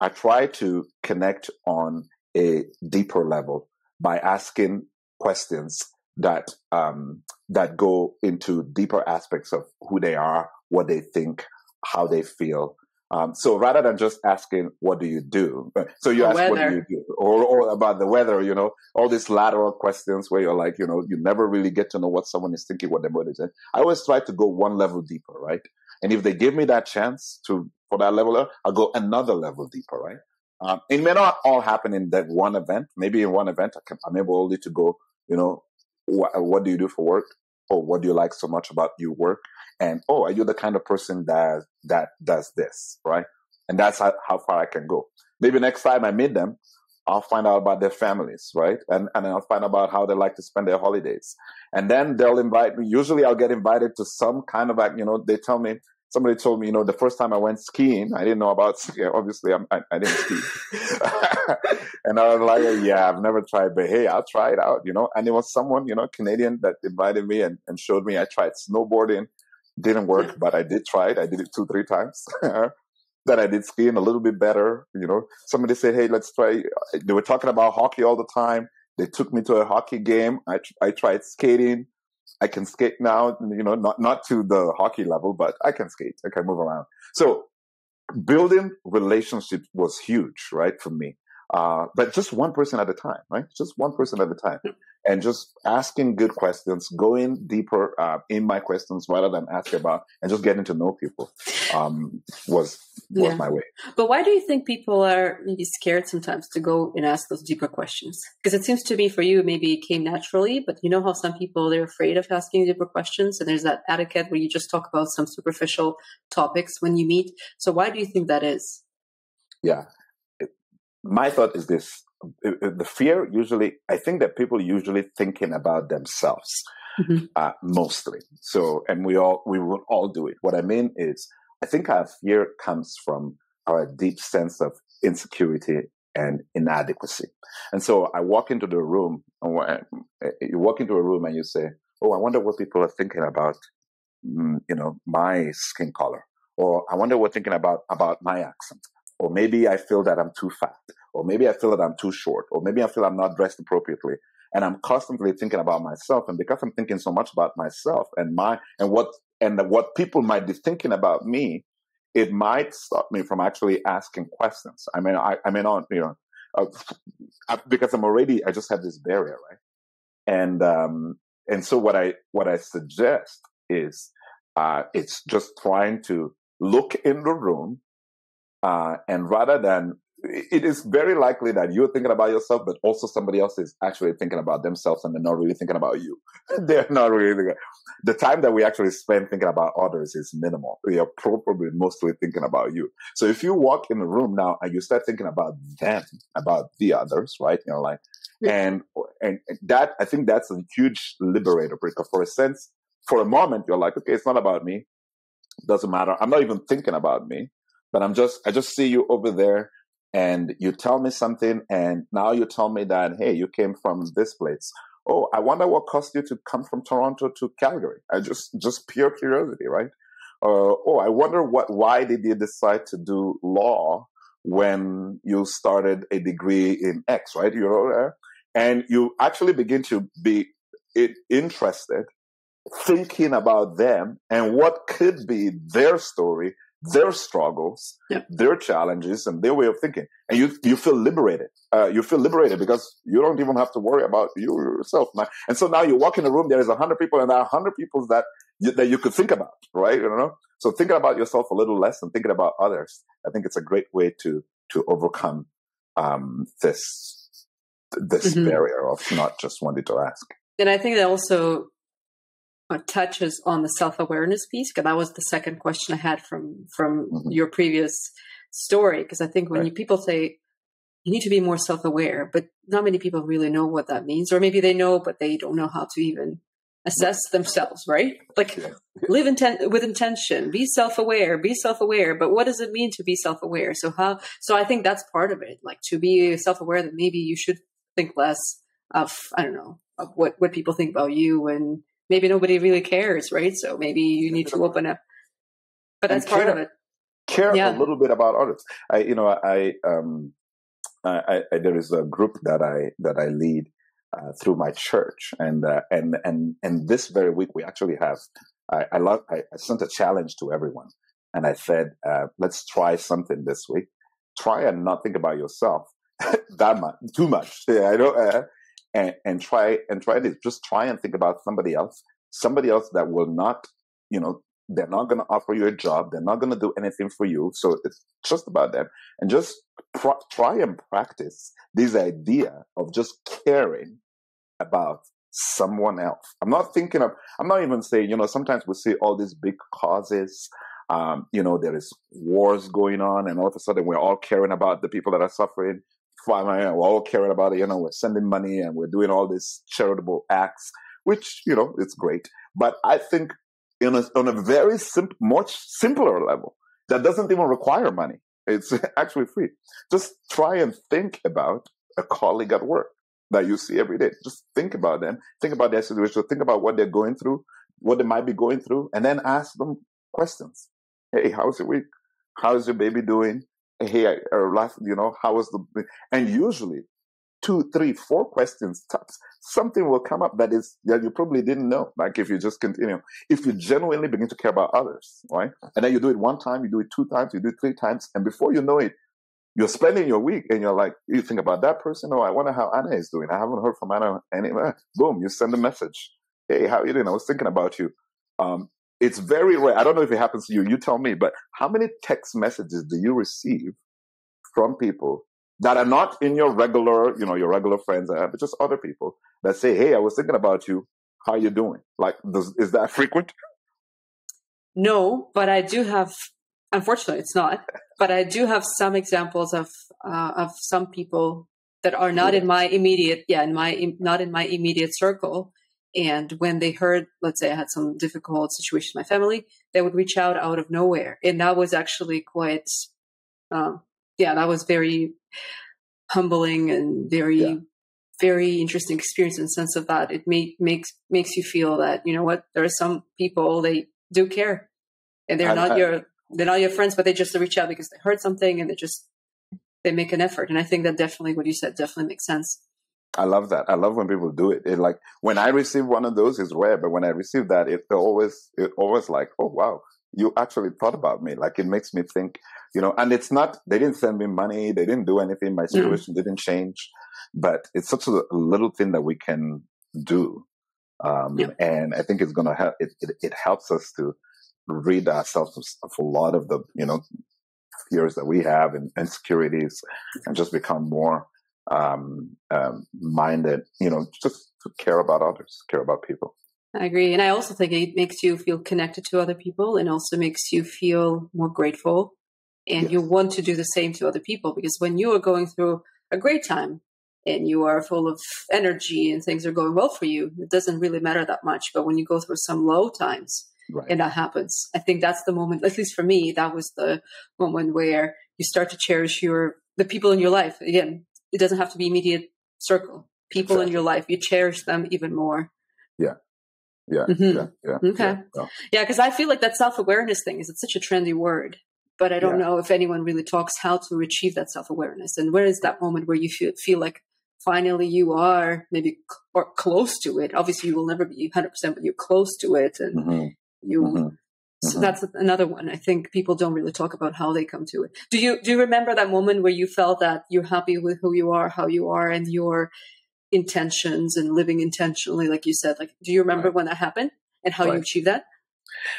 i try to connect on a deeper level by asking questions that um, that go into deeper aspects of who they are what they think how they feel um, so rather than just asking, what do you do? Uh, so you the ask, weather. what do you do? Or, or, about the weather, you know, all these lateral questions where you're like, you know, you never really get to know what someone is thinking, what their body is. I always try to go one level deeper, right? And if they give me that chance to, for that level, I'll go another level deeper, right? Um, it may not all happen in that one event. Maybe in one event, I can, I'm able only to go, you know, wh- what do you do for work? Oh, what do you like so much about your work? and oh, are you the kind of person that that does this, right? And that's how, how far I can go. Maybe next time I meet them, I'll find out about their families, right? And and I'll find out about how they like to spend their holidays. And then they'll invite me. Usually I'll get invited to some kind of like, you know, they tell me somebody told me, you know, the first time I went skiing, I didn't know about (laughs) skiing. Obviously, I'm, I, I didn't ski. (laughs) and I was like, yeah, I've never tried, but hey, I'll try it out, you know. And it was someone, you know, Canadian that invited me and, and showed me I tried snowboarding didn't work, but I did try it. I did it two, three times. (laughs) then I did skiing a little bit better. You know, somebody said, "Hey, let's try." They were talking about hockey all the time. They took me to a hockey game. I I tried skating. I can skate now. You know, not not to the hockey level, but I can skate. I can move around. So building relationships was huge, right, for me. Uh, but just one person at a time, right? Just one person at a time and just asking good questions, going deeper uh, in my questions rather than asking about and just getting to know people um, was was yeah. my way. But why do you think people are maybe scared sometimes to go and ask those deeper questions? Because it seems to me for you maybe it came naturally, but you know how some people they're afraid of asking deeper questions, and there's that etiquette where you just talk about some superficial topics when you meet. So why do you think that is? Yeah, my thought is this the fear usually i think that people usually thinking about themselves mm-hmm. uh, mostly. So and we all we will all do it. What i mean is i think our fear comes from our deep sense of insecurity and inadequacy. And so i walk into the room and eh, you walk into a room and you say oh i wonder what people are thinking about mm, you know my skin color. Or i wonder what thinking about about my accent. Or maybe i feel that i'm too fat or maybe I feel that I'm too short, or maybe I feel I'm not dressed appropriately. And I'm constantly thinking about myself. And because I'm thinking so much about myself and my, and what, and what people might be thinking about me, it might stop me from actually asking questions. I mean, I, I may not, you know, uh, because I'm already, I just have this barrier, right? And, um, and so what I, what I suggest is, uh, it's just trying to look in the room, uh, and rather than it is very likely that you're thinking about yourself, but also somebody else is actually thinking about themselves and they're not really thinking about you. (laughs) they're not really thinking. The time that we actually spend thinking about others is minimal. We are probably mostly thinking about you. So if you walk in the room now and you start thinking about them, about the others, right? You know, like, and, and that, I think that's a huge liberator because for a sense, for a moment, you're like, okay, it's not about me. It doesn't matter. I'm not even thinking about me, but I'm just, I just see you over there and you tell me something and now you tell me that hey you came from this place. Oh i wonder what caused you to come from toronto to calgary. I just just pure curiosity right? Uh, oh, I wonder what, why did you decide to do law when you started a degree in X, right? You know, and you actually begin to be interested, thinking about them and what could be their story, their struggles, yep. their challenges, and their way of thinking, and you you feel liberated. Uh, you feel liberated because you don't even have to worry about you yourself. Now. And so now you walk in a room, there is a hundred people, and there are a hundred people that you, that you could think about, right? You know, so thinking about yourself a little less and thinking about others, I think it's a great way to to overcome um, this this mm-hmm. barrier of not just wanting to ask. And I think that also touches on the self awareness piece because that was the second question I had from from mm-hmm. your previous story. Because I think when right. you, people say you need to be more self aware, but not many people really know what that means, or maybe they know but they don't know how to even assess themselves, right? Like yeah. live inten- with intention, be self-aware, be self-aware. But what does it mean to be self-aware? So how? So I think that's part of it. Like to be self-aware that maybe you should think less of I don't know of what what people think about you, and maybe nobody really cares, right? So maybe you need to open up. But that's part of it. Care yeah. a little bit about others. I, you know, I um, I, I, there is a group that I that I lead uh, through my church, and uh, and and and this very week we actually have. I I, love, I, I sent a challenge to everyone, and I said, uh, "Let's try something this week. Try and not think about yourself (laughs) that much, too much. Yeah, I don't. Uh, and and try and try this. Just try and think about somebody else, somebody else that will not, you know, they're not going to offer you a job. They're not going to do anything for you. So it's just about them. And just try and practice this idea of just caring about someone else. I'm not thinking of, I'm not even saying, you know, sometimes we see all these big causes. Um, you know, there is wars going on, and all of a sudden we're all caring about the people that are suffering. We're all caring about it. You know, we're sending money and we're doing all these charitable acts, which, you know, it's great. But I think in a, on a very simple, much simpler level that doesn't even require money. It's (laughs) actually free. Just try and think about a colleague at work that you see every day. Just think about them. Think about their situation. Think about what they're going through, what they might be going through, and then ask them questions. Hey, how's your week? How's your baby doing? Hey, or last, you know, how was the? And usually, two, three, four questions tops, something will come up that is that you probably didn't know. Like if you just continue, if you genuinely begin to care about others, right? And then you do it one time, you do it two times, you do it three times, and before you know it, you're spending your week and you're like, you think about that person. Oh, I wonder how Anna is doing. I haven't heard from Anna anywhere. Boom, you send a message. Hey, how are you doing? I was thinking about you. Um, it's very rare. I don't know if it happens to you. You tell me. But how many text messages do you receive from people that are not in your regular, you know, your regular friends, uh, but just other people that say, "Hey, I was thinking about you. How you doing?" Like, does, is that frequent? No, but I do have. Unfortunately, it's not. But I do have some examples of uh, of some people that are not in my immediate, yeah, in my not in my immediate circle. And when they heard, let's say I had some difficult situation in my family, they would reach out out of nowhere, and that was actually quite. Um, yeah, that was very humbling and very yeah. very interesting experience in the sense of that it make, makes makes you feel that you know what there are some people they do care and they're I, not I, your they're not your friends but they just reach out because they heard something and they just they make an effort and i think that definitely what you said definitely makes sense I love that. I love when people do it. It like when I receive one of those, is rare, but when I receive that, it always it always like, oh wow, you actually thought about me. Like it makes me think you know, and it's not, they didn't send me money. They didn't do anything. My mm-hmm. situation mm. didn't change, but it's such a little thing that we can do. Um, yeah. and I think it's going to help. It, it, it, helps us to rid ourselves of, a lot of the, you know, fears that we have and insecurities and just become more, um, um, minded, you know, just to care about others, care about people. I agree. And I also think it makes you feel connected to other people and also makes you feel more grateful and yes. you want to do the same to other people because when you are going through a great time and you are full of energy and things are going well for you it doesn't really matter that much but when you go through some low times right. and that happens i think that's the moment at least for me that was the moment where you start to cherish your the people in your life again it doesn't have to be immediate circle people exactly. in your life you cherish them even more yeah Yeah. Mm-hmm. Yeah. yeah. Okay. Yeah. Because I feel like that self awareness thing is it's such a trendy word, but I don't yeah. know if anyone really talks how to achieve that self awareness and where is that moment where you feel feel like finally you are maybe or close to it. Obviously, you will never be 100%, but you're close to it. And mm-hmm. you, mm-hmm. So mm-hmm. that's another one. I think people don't really talk about how they come to it. Do you, do you remember that moment where you felt that you're happy with who you are, how you are, and your intentions and living intentionally, like you said? Like, do you remember right. when that happened and how right. you achieved that?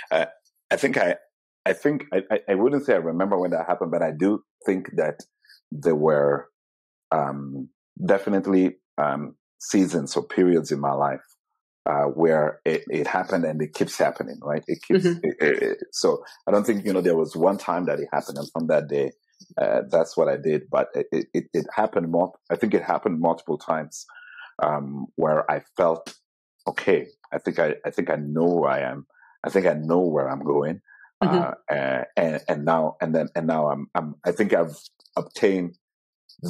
Uh, I think I, I think I, I wouldn't say I remember when that happened, but I do think that there were um, definitely um, seasons or periods in my life uh, where it, it, happened and it keeps happening, right? It keeps. Mm-hmm. It, it, so I don't think you know there was one time that it happened, and from that day, uh, that's what I did. But it it, happened more. I think it happened multiple times um, where I felt okay. I think I I think I know who I am. I think I know where I'm going. Mm-hmm. Uh, and and now and then and now I'm I'm I think I've obtained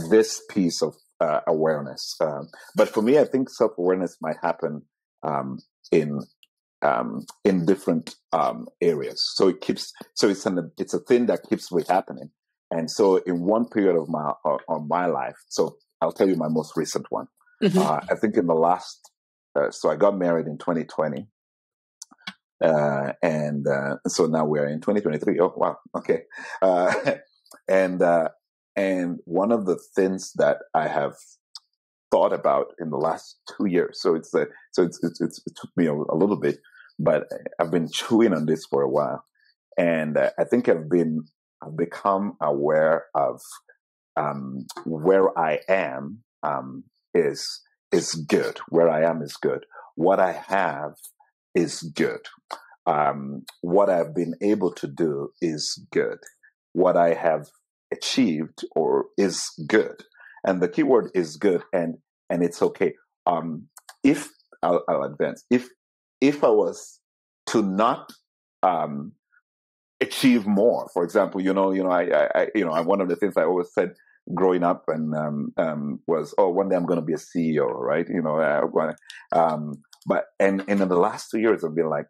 this piece of uh, awareness. Um, but for me, I think self awareness might happen um, in um, in different um, areas. So it keeps so it's an it's a thing that keeps happening. And so in one period of my uh, of my life, so I'll tell you my most recent one. Mm-hmm. Uh, I think in the last, uh, so I got married in 2020. Uh, and uh, so now we're in 2023. Oh wow, okay. Uh, (laughs) and and one of the things that I have thought about in the last (laughs) two years, so it's a, so it's, it's, it's, it took me a, a, little bit, but I've been chewing on this for a while, and uh, I think I've been I've become aware of um, where I am um, is is good. Where I am is good. What I have is good. Um, what I've been able to do is good. What I have achieved or is good. And the keyword is good and and it's okay. Um, if I'll, I'll advance, if if I was to not um, achieve more, for example, you know, you know, I, I, you know, one of the things I always said growing up and um, um, was, oh, one day I'm going to be a CEO, right? You know, uh, um, but and, and in the last two years, I've been like,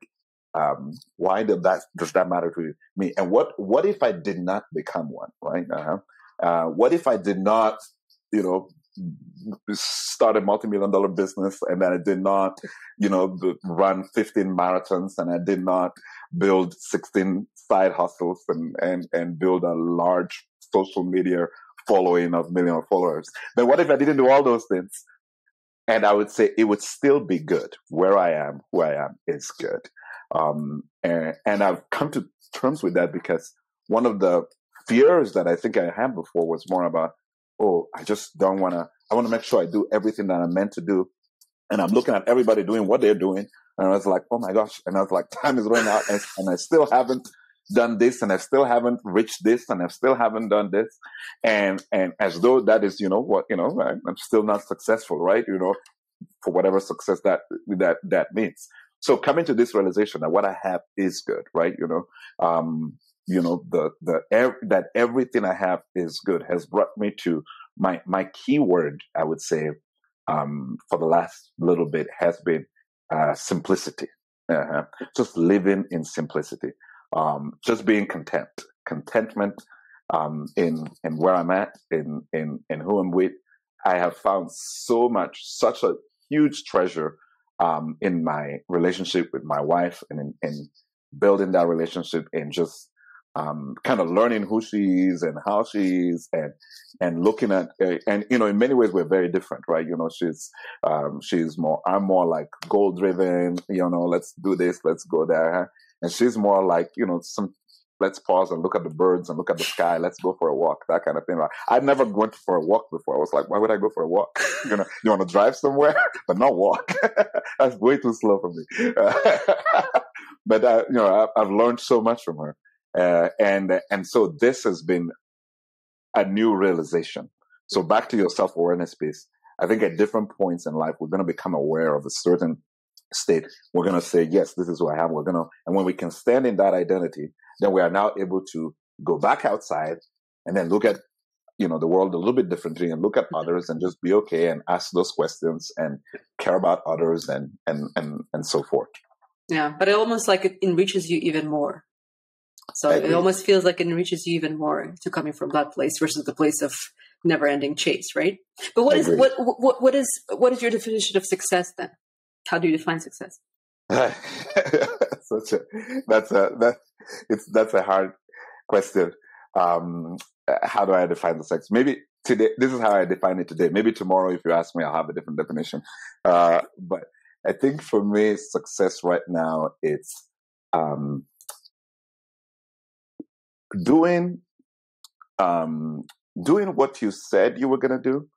um, why did that does that matter to me? And what what if I did not become one? Right? Uh-huh. Uh, what if I did not, you know, start a multi-million dollar business and then I did not, you know, run 15 marathons and I did not build 16 side hustles and, and, and build a large social media following of million of followers. Then what if I didn't do all those things? And I would say it would still be good. Where I am, who I am is good. Um, and, and I've come to terms with that because one of the fears that I think I had before was more about, oh, I just don't want to, I want to make sure I do everything that I'm meant to do. And I'm looking at everybody doing what they're doing. And I was like, oh my gosh. And I was like, (laughs) time is running out. And, and I still haven't done this and I still haven't reached this and I still haven't done this. And, and as though that is, you know, what, you know, I'm still not successful, right? You know, for whatever success that, that, that means. So coming to this realization that what I have is good, right? You know, um, you know, the, the, ev- that everything I have is good has brought me to my, my keyword, I would say, um, for the last little bit has been, uh, simplicity. Uh-huh. Just living in simplicity. Um, just being content, contentment, um, in, in where I'm at, in, in, in who I'm with. I have found so much, such a huge treasure um, in my relationship with my wife and in, in building that relationship and just um, kind of learning who she is and how she is and and looking at uh, and you know in many ways we're very different right you know she's um, she's more i'm more like goal driven you know let's do this let's go there and she's more like you know some let's pause and look at the birds and look at the sky. Let's go for a walk, that kind of thing. Like, I'd never went for a walk before. I was like, why would I go for a walk? (laughs) you know, you want to drive somewhere, (laughs) but not walk. (laughs) That's way too slow for me. but uh, you know, I, have learned so much from her, uh, and and so this has been a new realization. So back to your self awareness piece. I think at different points in life, we're going to become aware of a certain state. We're going to say, yes, this is who I am. We're going to, and when we can stand in that identity, then we are now able to go back outside and then look at you know the world a little bit differently and look at others and just be okay and ask those questions and care about others and and and and so forth Yeah, but it almost like it enriches you even more. So it almost feels like it enriches you even more to coming from that place versus the place of never-ending chase, right? But what is what what what is what is your definition of success then? How do you define success? (laughs) Such a that's a that it's that's a hard question. Um, how do I define the sex? Maybe today this is how I define it today. Maybe tomorrow, if you ask me, I'll have a different definition. Uh, but I think for me, success right now it's um, doing um, doing what you said you were going to do,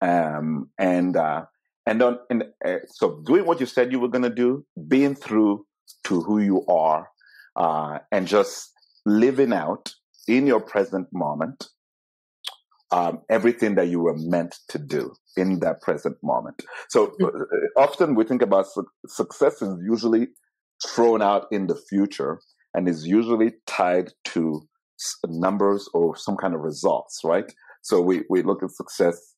um, and uh, and on and uh, so doing what you said you were going to do, being through to who you are, uh, and just living out in your present moment um, everything that you were meant to do in that present moment. So mm. uh, often we think about su- success is usually thrown out in the future and is usually tied to numbers or some kind of results, right? So we, we look at success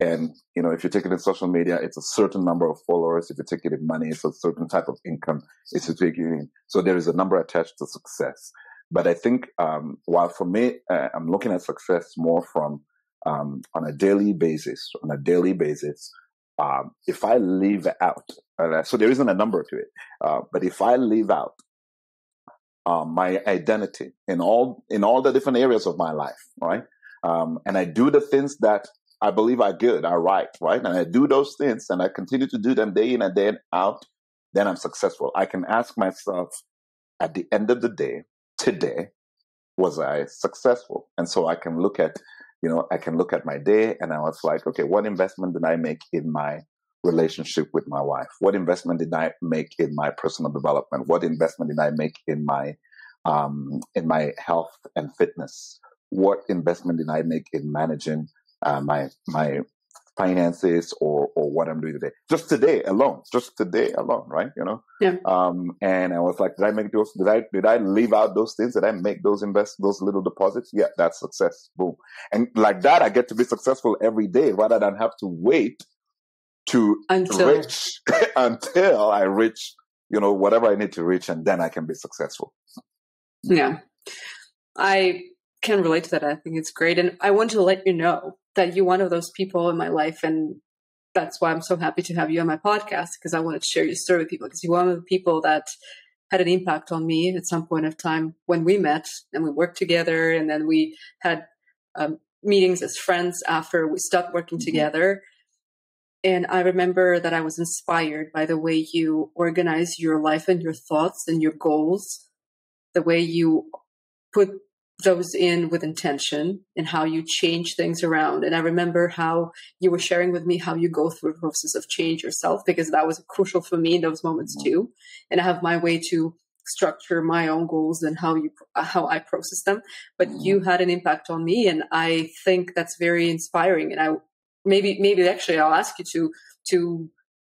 and, you know, if you take it in social media, it's a certain number of followers. If you take it in money, it's a certain type of income. If you take it in, so there is a number attached to success. But I think, um, while for me, uh, I'm looking at success more from um, on a daily basis, on a daily basis, um, if I leave out, uh, so there isn't a number to it, uh, but if I leave out uh, my identity in all in all the different areas of my life, right, um, and I do the things that I believe are good, are right, right, and I do those things, and I continue to do them day in and day out, then I'm successful. I can ask myself at the end of the day, today, was I successful? And so I can look at you know, I can look at my day and I was like, okay, what investment did I make in my relationship with my wife? What investment did I make in my personal development? What investment did I make in my um, in my health and fitness? What investment did I make in managing uh, my my finances or or what I'm doing today. Just today alone, just today alone, right? You know. Yeah. Um, and I was like, did I make those? Did I did I leave out those things? Did I make those invest those little deposits? Yeah, that's success. Boom. And like that, I get to be successful every day rather than have to wait to until. reach (laughs) until I reach, you know, whatever I need to reach, and then I can be successful. Yeah. I can relate to that. I think it's great. And I want to let you know that you're one of those people in my life. And that's why I'm so happy to have you on my podcast because I wanted to share your story with people because you're one of the people that had an impact on me at some point of time when we met and we worked together. And then we had um, meetings as friends after we stopped working mm-hmm. together. And I remember that I was inspired by the way you organize your life and your thoughts and your goals, the way you put those in with intention and how you change things around. And I remember how you were sharing with me how you go through a process of change yourself, because that was crucial for me in those moments mm-hmm. too. And I have my way to structure my own goals and how you how I process them. But mm-hmm. you had an impact on me, and I think that's very inspiring. And I maybe maybe actually I'll ask you to to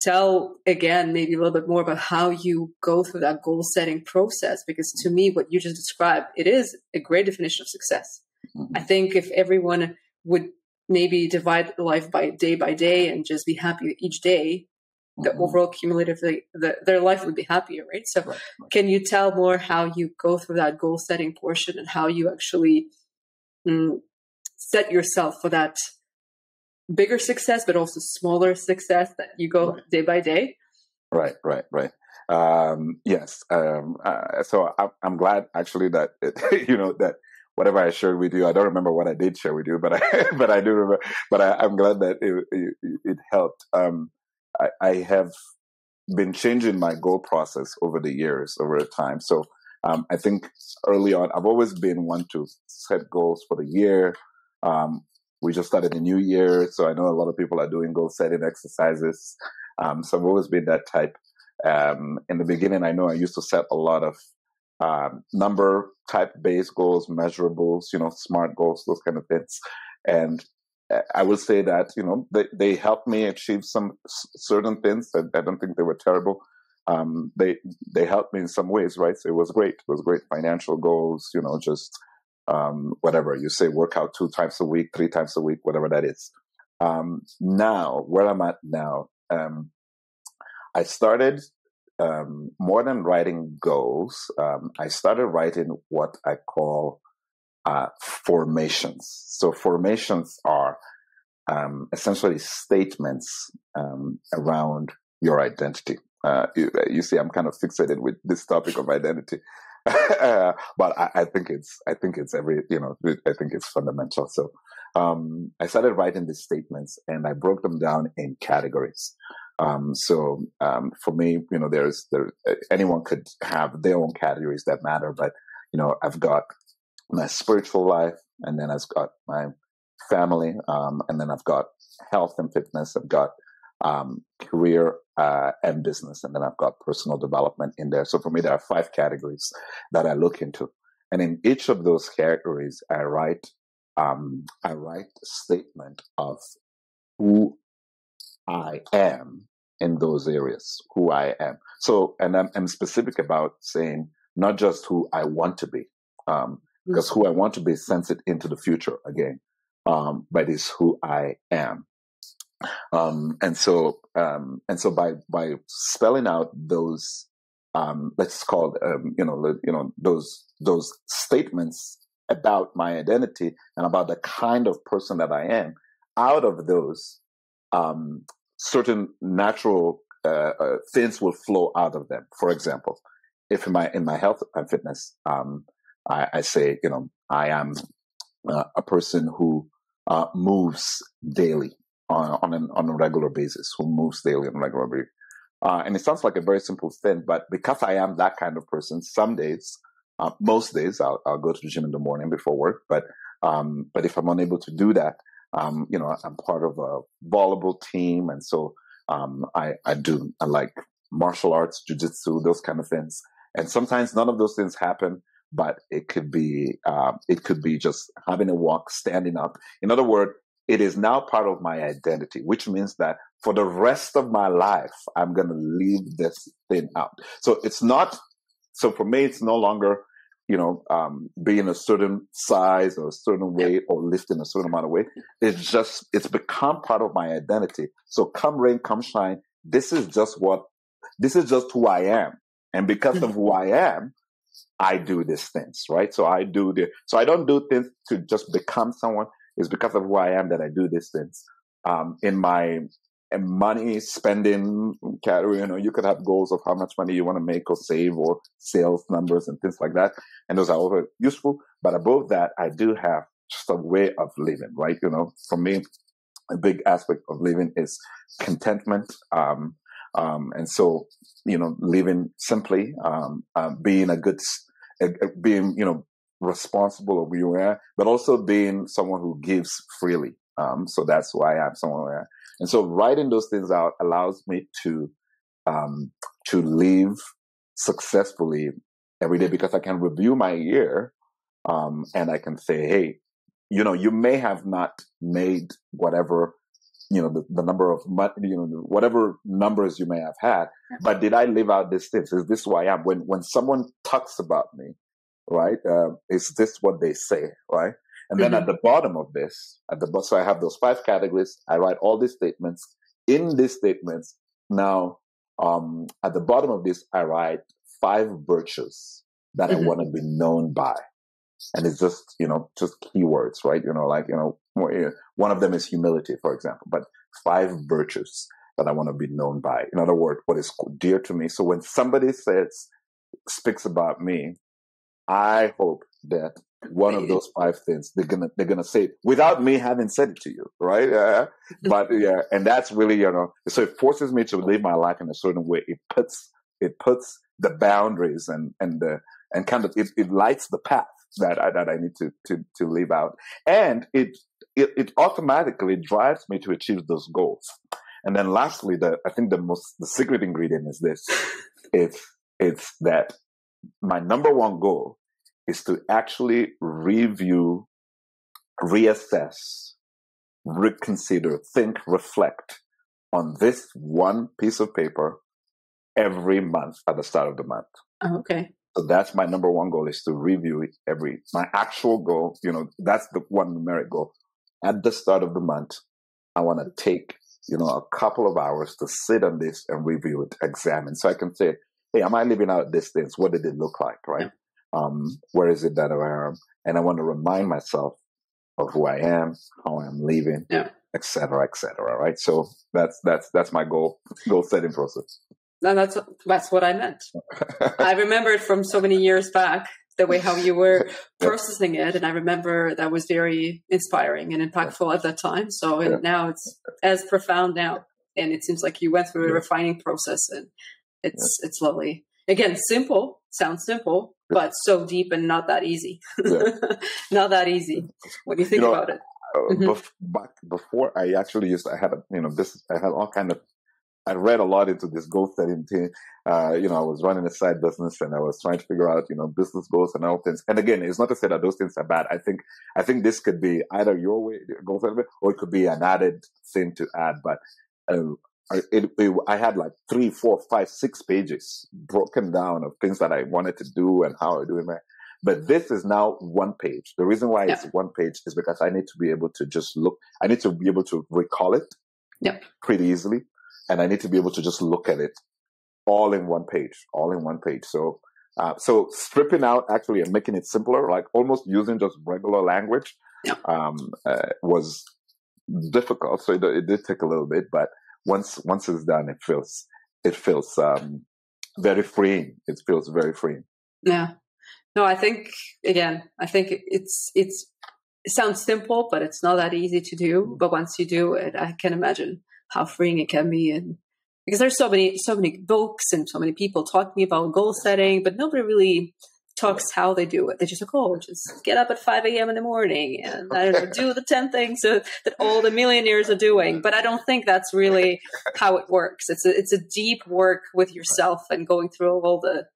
tell again maybe a little bit more about how you go through that goal setting process because to me what you just described it is a great definition of success mm-hmm. i think if everyone would maybe divide life by day by day and just be happy each day the mm-hmm. overall cumulative the, their life would be happier right so right, right. can you tell more how you go through that goal setting portion and how you actually mm, set yourself for that bigger success, but also smaller success that you go right. day by day. Right, right, right. Um, yes. Um, uh, so I, I'm glad actually that it, (laughs) you know that whatever I shared with you, I don't remember what I did share with you, but I (laughs) but I do remember. But I, am glad that it, it, it helped. Um, I, I, have been changing my goal process over the years, over the time. So um, I think early on, I've always been one to set goals for the year. Um, we just started a new year, so I know a lot of people are doing goal setting exercises. Um, so I've always been that type. Um, in the beginning, I know I used to set a lot of um, number type based goals, measurables, you know, smart goals, those kind of things. And I will say that, you know, they, they helped me achieve some certain things. I, I don't think they were terrible. Um, they, they helped me in some ways, right? So it was great. It was great financial goals, you know, just um, whatever you say, work out two times a week, three times a week, whatever that is. Um, now, where I'm at now, um, I started um, more than writing goals, um, I started writing what I call uh, formations. So formations are um, essentially statements um, around your identity. Uh, you, you, see, I'm kind of fixated with this topic of identity, (laughs) but I, I, think it's I think it's every you know I think it's fundamental. So um, I started writing these statements and I broke them down in categories. Um, so um, for me, you know, there's there anyone could have their own categories that matter, but you know, I've got my spiritual life, and then I've got my family, um, and then I've got health and fitness. I've got um, career uh, and business, and then I've got personal development in there. So for me, there are five categories that I look into, and in each of those categories, I write um, I write a statement of who I am in those areas, who I am. So, and I'm, I'm specific about saying not just who I want to be, um, because mm-hmm. who I want to be sends it into the future again, um, but it's who I am. Um, and so, um, and so by, by spelling out those, um, let's call it, um, you know, you know, those, those statements about my identity and about the kind of person that I am, out of those, um, certain natural uh, uh, things will flow out of them. For example, if in my in my health and fitness, um, I, I, say, you know, I am uh, a person who uh, moves daily on on, an, on a regular basis, who moves daily on a regular basis. Uh, and it sounds like a very simple thing, but because I am that kind of person, some days, uh, most days, I'll, I'll, go to the gym in the morning before work. But um, but if I'm unable to do that, um, you know, I'm part of a volleyball team, and so um, I, I do I like martial arts, jujitsu, those kind of things. And sometimes none of those things happen, but it could be uh, it could be just having a walk, standing up. In other words, it is now part of my identity, which means that for the rest of my life, I'm going to leave this thing out. So it's not. So for me, it's no longer you know, um, being a certain size or a certain weight or lifting a certain amount of weight. It's just, it's become part of my identity. So come rain, come shine. This is just what, this is just who I am. And because of who I am, I do these things, right? So I do the, so I don't do things to just become someone. It's because of who I am that I do these things. Um, in my money spending category. You know, you could have goals of how much money you want to make or save or sales numbers and things like that. And those are all useful. But above that, I do have just a way of living, right? You know, for me, a big aspect of living is contentment. Um, um, and so, you know, living simply, um, uh, being a good, uh, being, you know, responsible of who you are, but also being someone who gives freely. Um, so that's why I'm someone where and so writing those things out allows me to um, to live successfully every day because I can review my year um, and I can say, hey, you know, you may have not made whatever you know the, the number of you know whatever numbers you may have had but did i live out these things? Is this who i am? When when someone talks about me right uh, is this what they say right and then mm-hmm. at the bottom of this, at the bottom, so I have those five categories. I write all these statements. In these statements, now um, at the bottom of this, I write five virtues that mm-hmm. I want to be known by. And it's just, you know, just keywords, right? You know, like, you know, one of them is humility, for example, but five virtues that I want to be known by. In other words, what is dear to me. So when somebody says, speaks about me, I hope that one of those five things they're gonna they're gonna say it without me having said it to you right? Uh, but (laughs) yeah and that's really you know so it forces me to live my life in a certain way. It puts it puts the boundaries and and the and kind of it, it lights the path that I, that I need to to to live out. And it, it it automatically drives me to achieve those goals. And then lastly the I think the most the secret ingredient is this. (laughs) It's it's that my number one goal is to actually review, reassess, reconsider, think, reflect on this one piece of paper every month at the start of the month. Oh, okay. So that's my number one goal is to review it every, my actual goal, you know, that's the one numeric goal. At the start of the month, I want to take you know, a couple of hours to sit on this and review it, examine. So I can say, hey, am I living out this things? What did it look like, right? Um, where is it that I am? And I want to remind myself of who I am, how I'm living, yeah. et cetera, et cetera, right? So that's, that's, that's my goal, goal setting process. And that's, that's what I meant. I (laughs) remember it from so many years back the way how you were (laughs) processing it. And I remember that was very inspiring and impactful at that time. So yeah. now it's as profound now. And it seems like you went through a refining process and it's yeah. it's lovely. Again, simple, sounds simple, but so deep and not that easy. (laughs) not that easy when you think you know, about it. Uh, mm-hmm. bef- back before I actually used, I had a, you know, this, I had all kind of I read a lot into this goal setting thing. Uh, you know, I was running a side business and I was trying to figure out, you know, business goals and all things. And again, it's not to say that those things are bad. I think, I think this could be either your way goal setting or it could be an added thing to add. But, um, it, it, I had like three, four, five, six pages broken down of things that I wanted to do and how I do it. But this is now one page. The reason why yeah. it's one page is because I need to be able to just look. I need to be able to recall it yep. pretty easily and I need to be able to just look at it all in one page, all in one page. So, uh, so stripping out actually and making it simpler, like almost using just regular language, yeah. um, uh, was difficult. So it, it, did take a little bit, but once once it's done, it feels it feels um, very freeing. It feels very freeing. Yeah. No, I think again, I think it's it's it sounds simple, but it's not that easy to do. Mm. But once you do it, I can imagine how freeing it can be and because there's so many so many books and so many people talking about goal setting but nobody really talks how they do it. They just like oh just get up at 5 a.m in the morning and i don't know do the 10 things that, that all the millionaires are doing. But i don't think that's really (laughs) how it works. It's a, it's a deep work with yourself and going through all the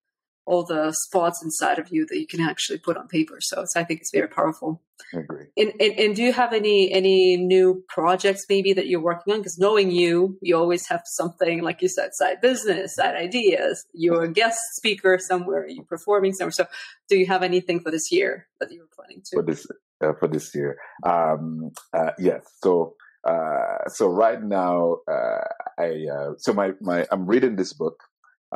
all the spots inside of you that you can actually put on paper. So I think it's very powerful. I agree. And, and, and, do you have any any new projects maybe that you're working on? Because knowing you, you always have something like you said, side business, side ideas. You're a guest speaker somewhere. You're performing somewhere. So do you have anything for this year that you're planning to? For this uh, for this year, um, uh, yes. So. Uh, so right now, uh, I uh, so my my I'm reading this book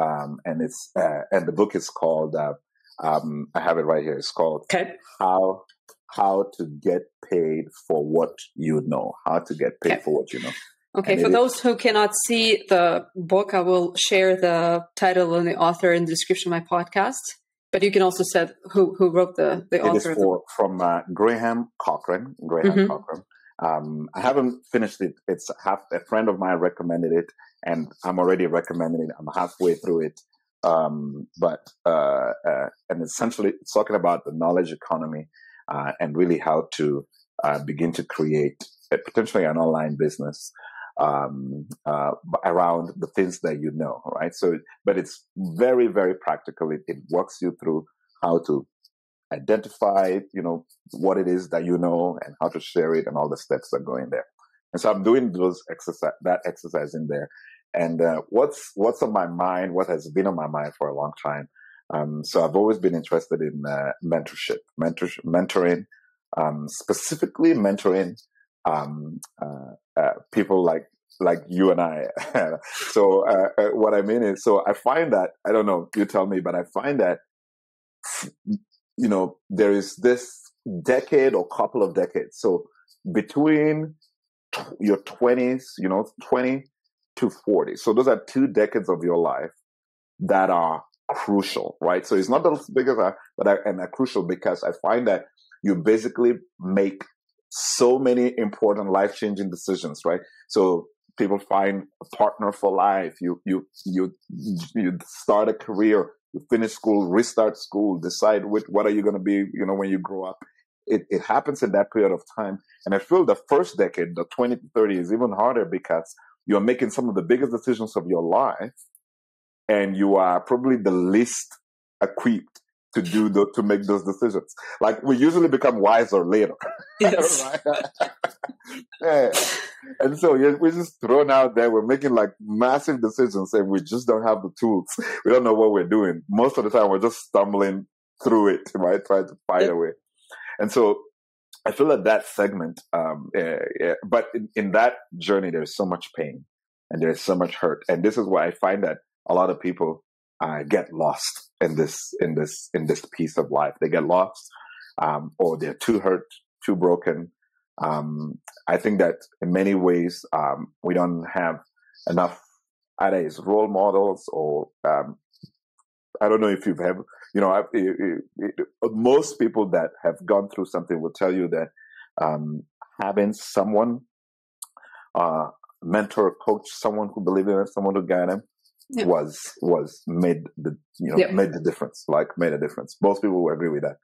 um, and it's uh, and the book is called uh, um, I have it right here. It's called okay. How How to Get Paid for What You Know. How to Get Paid okay. for What You Know. Okay, and for those is, who cannot see the book, I will share the title and the author in the description of my podcast. But you can also say who who wrote the the author. It is for, from uh, Graham Cochrane. Graham mm-hmm. Cochrane. Um, I haven't finished it. It's half a friend of mine recommended it, and I'm already recommending it. I'm halfway through it. Um, but uh, uh, and essentially, it's talking about the knowledge economy uh, and really how to uh, begin to create a, potentially an online business um, uh, around the things that you know, right? So, but it's very, very practical. It, it walks you through how to identify, you know, what it is that you know and how to share it and all the steps that go in there. And so I'm doing those exercise, that exercise in there. And uh, what's what's on my mind? What has been on my mind for a long time? Um, so I've always been interested in uh, mentorship, mentor, mentoring, um, specifically mentoring um, uh, uh people like like you and I. (laughs) so uh, uh, what I mean is, so I find that I don't know. You tell me, but I find that you know there is this decade or couple of decades. So between your 20s, you know, 20 to 40. So those are two decades of your life that are crucial, right? So it's not as big as that, but are, and are crucial because I find that you basically make so many important life changing decisions, right? So people find a partner for life. You, you, you, you start a career, you finish school, restart school, decide which, what are you going to be, you know, when you grow up. It, it happens in that period of time. And I feel the first decade, the 20 to 30 is even harder because you're making some of the biggest decisions of your life and you are probably the least equipped to do the, to make those decisions. Like we usually become wiser later. (laughs) Yes. yeah. And so yeah, we're just thrown out there. We're making like massive decisions and we just don't have the tools. We don't know what we're doing. Most of the time we're just stumbling through it, (laughs) right? Trying to find a way. And so I feel that that segment, um, uh, but in, in, that journey, there's so much pain and there's so much hurt, and this is why I find that a lot of people uh, get lost in this in this in this piece of life. They get lost, um, or they're too hurt, too broken. Um, I think that in many ways um, we don't have enough either as role models or um, I don't know if you've ever you know, it, it, it, most people that have gone through something will tell you that um, having someone, uh, mentor, coach, someone who believed in them, someone who guided them, yeah. was was made the you know yeah. made the difference. Like made a difference. Most people will agree with that.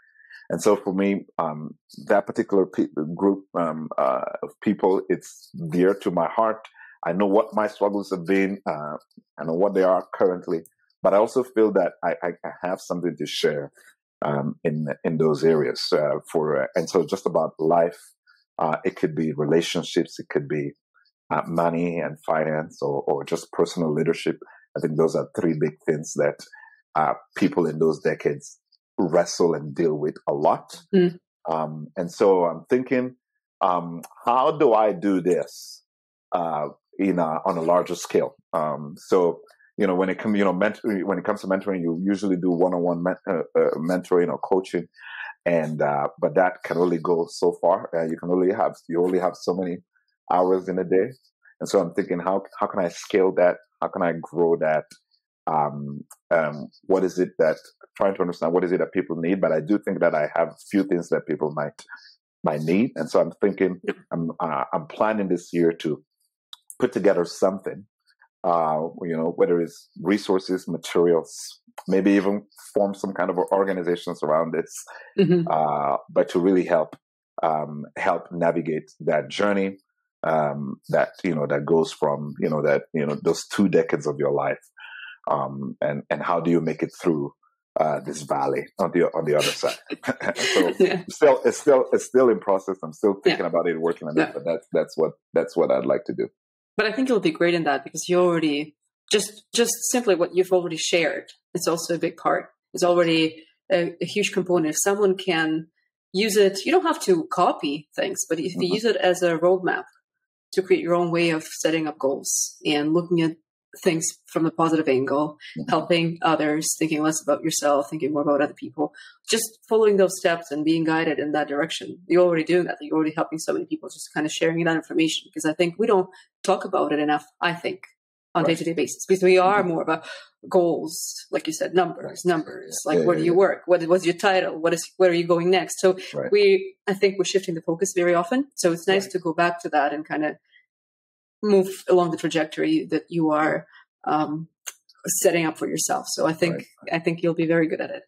And so for me, um, that particular pe- group um, uh, of people, it's dear to my heart. I know what my struggles have been. Uh, I know what they are currently but I also feel that I, I, have something to share um, in in those areas uh, for uh, and so just about life. Uh, it could be relationships, it could be uh, money and finance, or or just personal leadership. I think those are three big things that uh, people in those decades wrestle and deal with a lot. Mm. Um, and so I'm thinking, um, how do I do this uh, in a, on a larger scale? Um, so you know, when it comes, you know, when it comes to mentoring, you usually do one-on-one men- uh, uh, mentoring or coaching, and uh, but that can only go so far. Uh, you can only have you only have so many hours in a day, and so I'm thinking, how how can I scale that? How can I grow that? Um, um, what is it that trying to understand what is it that people need? But I do think that I have a few things that people might might need, and so I'm thinking, I'm uh, I'm planning this year to put together something uh, you know, whether it's resources, materials, maybe even form some kind of organizations around this, mm-hmm. uh, but to really help um, help navigate that journey um, that you know that goes from you know that you know those two decades of your life, um, and and how do you make it through uh, this valley on the on the other (laughs) side. (laughs) so yeah. still, it's still it's still in process. I'm still thinking yeah. about it, working on yeah. it, but that's that's what that's what I'd like to do. But I think you'll be great in that because you already just just simply what you've already shared. It's also a big part. It's already a, a huge component. If someone can use it, you don't have to copy things, but if you mm-hmm. use it as a roadmap to create your own way of setting up goals and looking at things from a positive angle, mm-hmm. helping others, thinking less about yourself, thinking more about other people, just following those steps and being guided in that direction. You're already doing that. You're already helping so many people, just kind of sharing that information because I think we don't talk about it enough, I think, on day to day basis because we are mm-hmm. more about goals, like you said, numbers, numbers, like yeah, where yeah, do you yeah. work? What was your title? What is, where are you going next? So right. we, I think we're shifting the focus very often. So it's nice right. to go back to that and kind of move along the trajectory that you are um, setting up for yourself. So I think right. I think you'll be very good at it.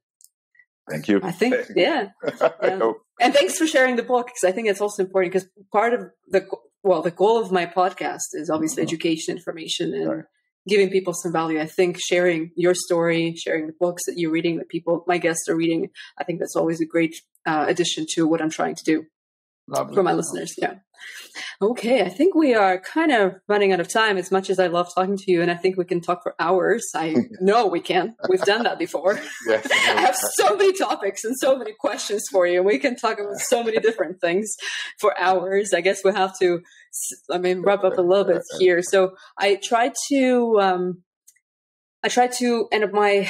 Thank you. I think, yeah. (laughs) yeah. and thanks for sharing the book because I think it's also important because part of the well, the goal of my podcast is obviously mm-hmm. education, information, and right. giving people some value. I think sharing your story, sharing the books that you're reading, that people, my guests are reading, I think that's always a great uh, addition to what I'm trying to do. Lovely. for my listeners. Yeah. Okay, I think we are kind of running out of time as much as I love talking to you, and I think we can talk for hours. I (laughs) know we can. We've done that before. (laughs) yes, (laughs) I have so many topics and so many questions for you. We can talk about so many different things for hours. I guess we have to, I mean, wrap up a little bit here. So I try to, um, I try to end up my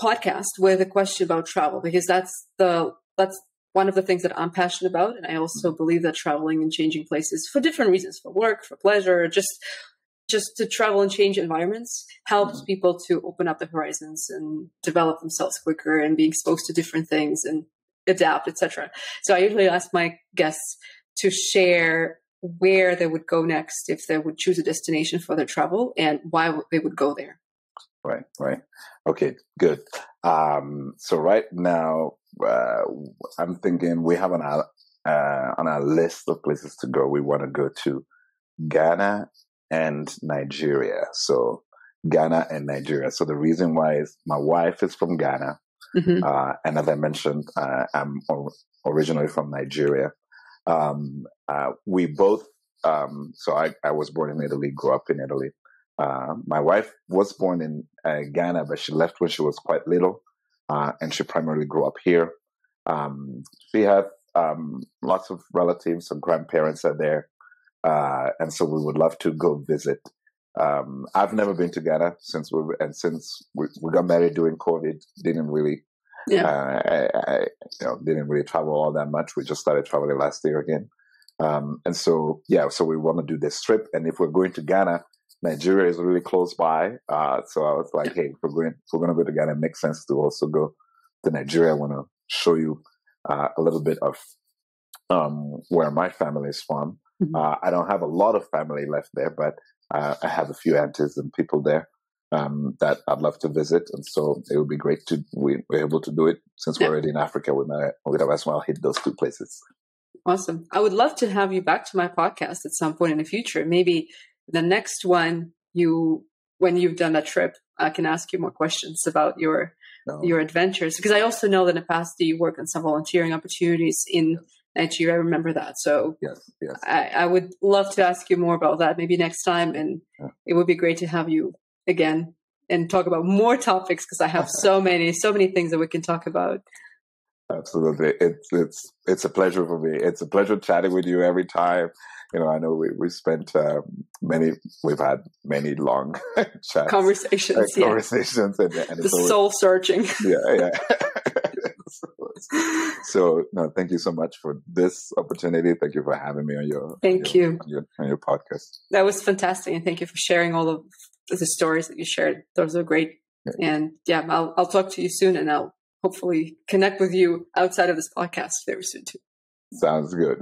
podcast with a question about travel because that's the that's one of the things that I'm passionate about. And I also believe that traveling and changing places for different reasons, for work, for pleasure, just just to travel and change environments helps mm-hmm. people to open up the horizons and develop themselves quicker and be exposed to different things and adapt, etc. So I usually ask my guests to share where they would go next if they would choose a destination for their travel and why they would go there. Right, right. Okay, good. Um, so right now, uh, I'm thinking we have on our uh, on our list of places to go. We want to go to Ghana and Nigeria. So Ghana and Nigeria. So the reason why is my wife is from Ghana, mm-hmm. uh, and as I mentioned, uh, I'm originally from Nigeria. Um, uh, we both. Um, so I, I was born in Italy, grew up in Italy. Uh, my wife was born in uh, Ghana, but she left when she was quite little, uh, and she primarily grew up here. Um, she had um, lots of relatives and grandparents are there, uh, and so we would love to go visit. Um, I've never been to Ghana since we and since we, we got married during COVID, didn't really, Yeah. uh, I, I, you know, didn't really travel all that much. We just started traveling last year again, um, and so yeah, so we want to do this trip. And if we're going to Ghana, Nigeria is really close by. Uh, so I was like, hey, if we're going, if we're going to go to Ghana, it makes sense to also go to Nigeria. I want to show you uh, a little bit of um, where my family is from. Mhm. Uh, I don't have a lot of family left there, but uh, I have a few aunties and people there um, that I'd love to visit, and so it would be great to we, we're able to do it since Yeah. we're already in Africa. We might we might as well hit those two places. Awesome. I would love to have you back to my podcast at some point in the future. Maybe the next one you when you've done that trip, I can ask you more questions about your No, your adventures because I also know that in the past you work on some volunteering opportunities in Nigeria. I remember that. So yes, yes. I, I would love to ask you more about that maybe next time and Yeah. it would be great to have you again and talk about more topics because I have so (laughs) many, so many things that we can talk about. Absolutely. It's it's it's a pleasure for me. It's a pleasure chatting with you every time. You know, I know we we spent um, many we've had many long (laughs) chats, Conversations, uh, yeah. conversations, and, and The always, soul searching. yeah, yeah. (laughs) (laughs) so, so, no, thank you so much for this opportunity. Thank you for having me on your Thank your, you. on your, on your podcast. That was fantastic, and thank you for sharing all of the stories that you shared. Those are great. Yeah. And yeah, I'll I'll talk to you soon, and I'll hopefully connect with you outside of this podcast very soon too. Sounds good.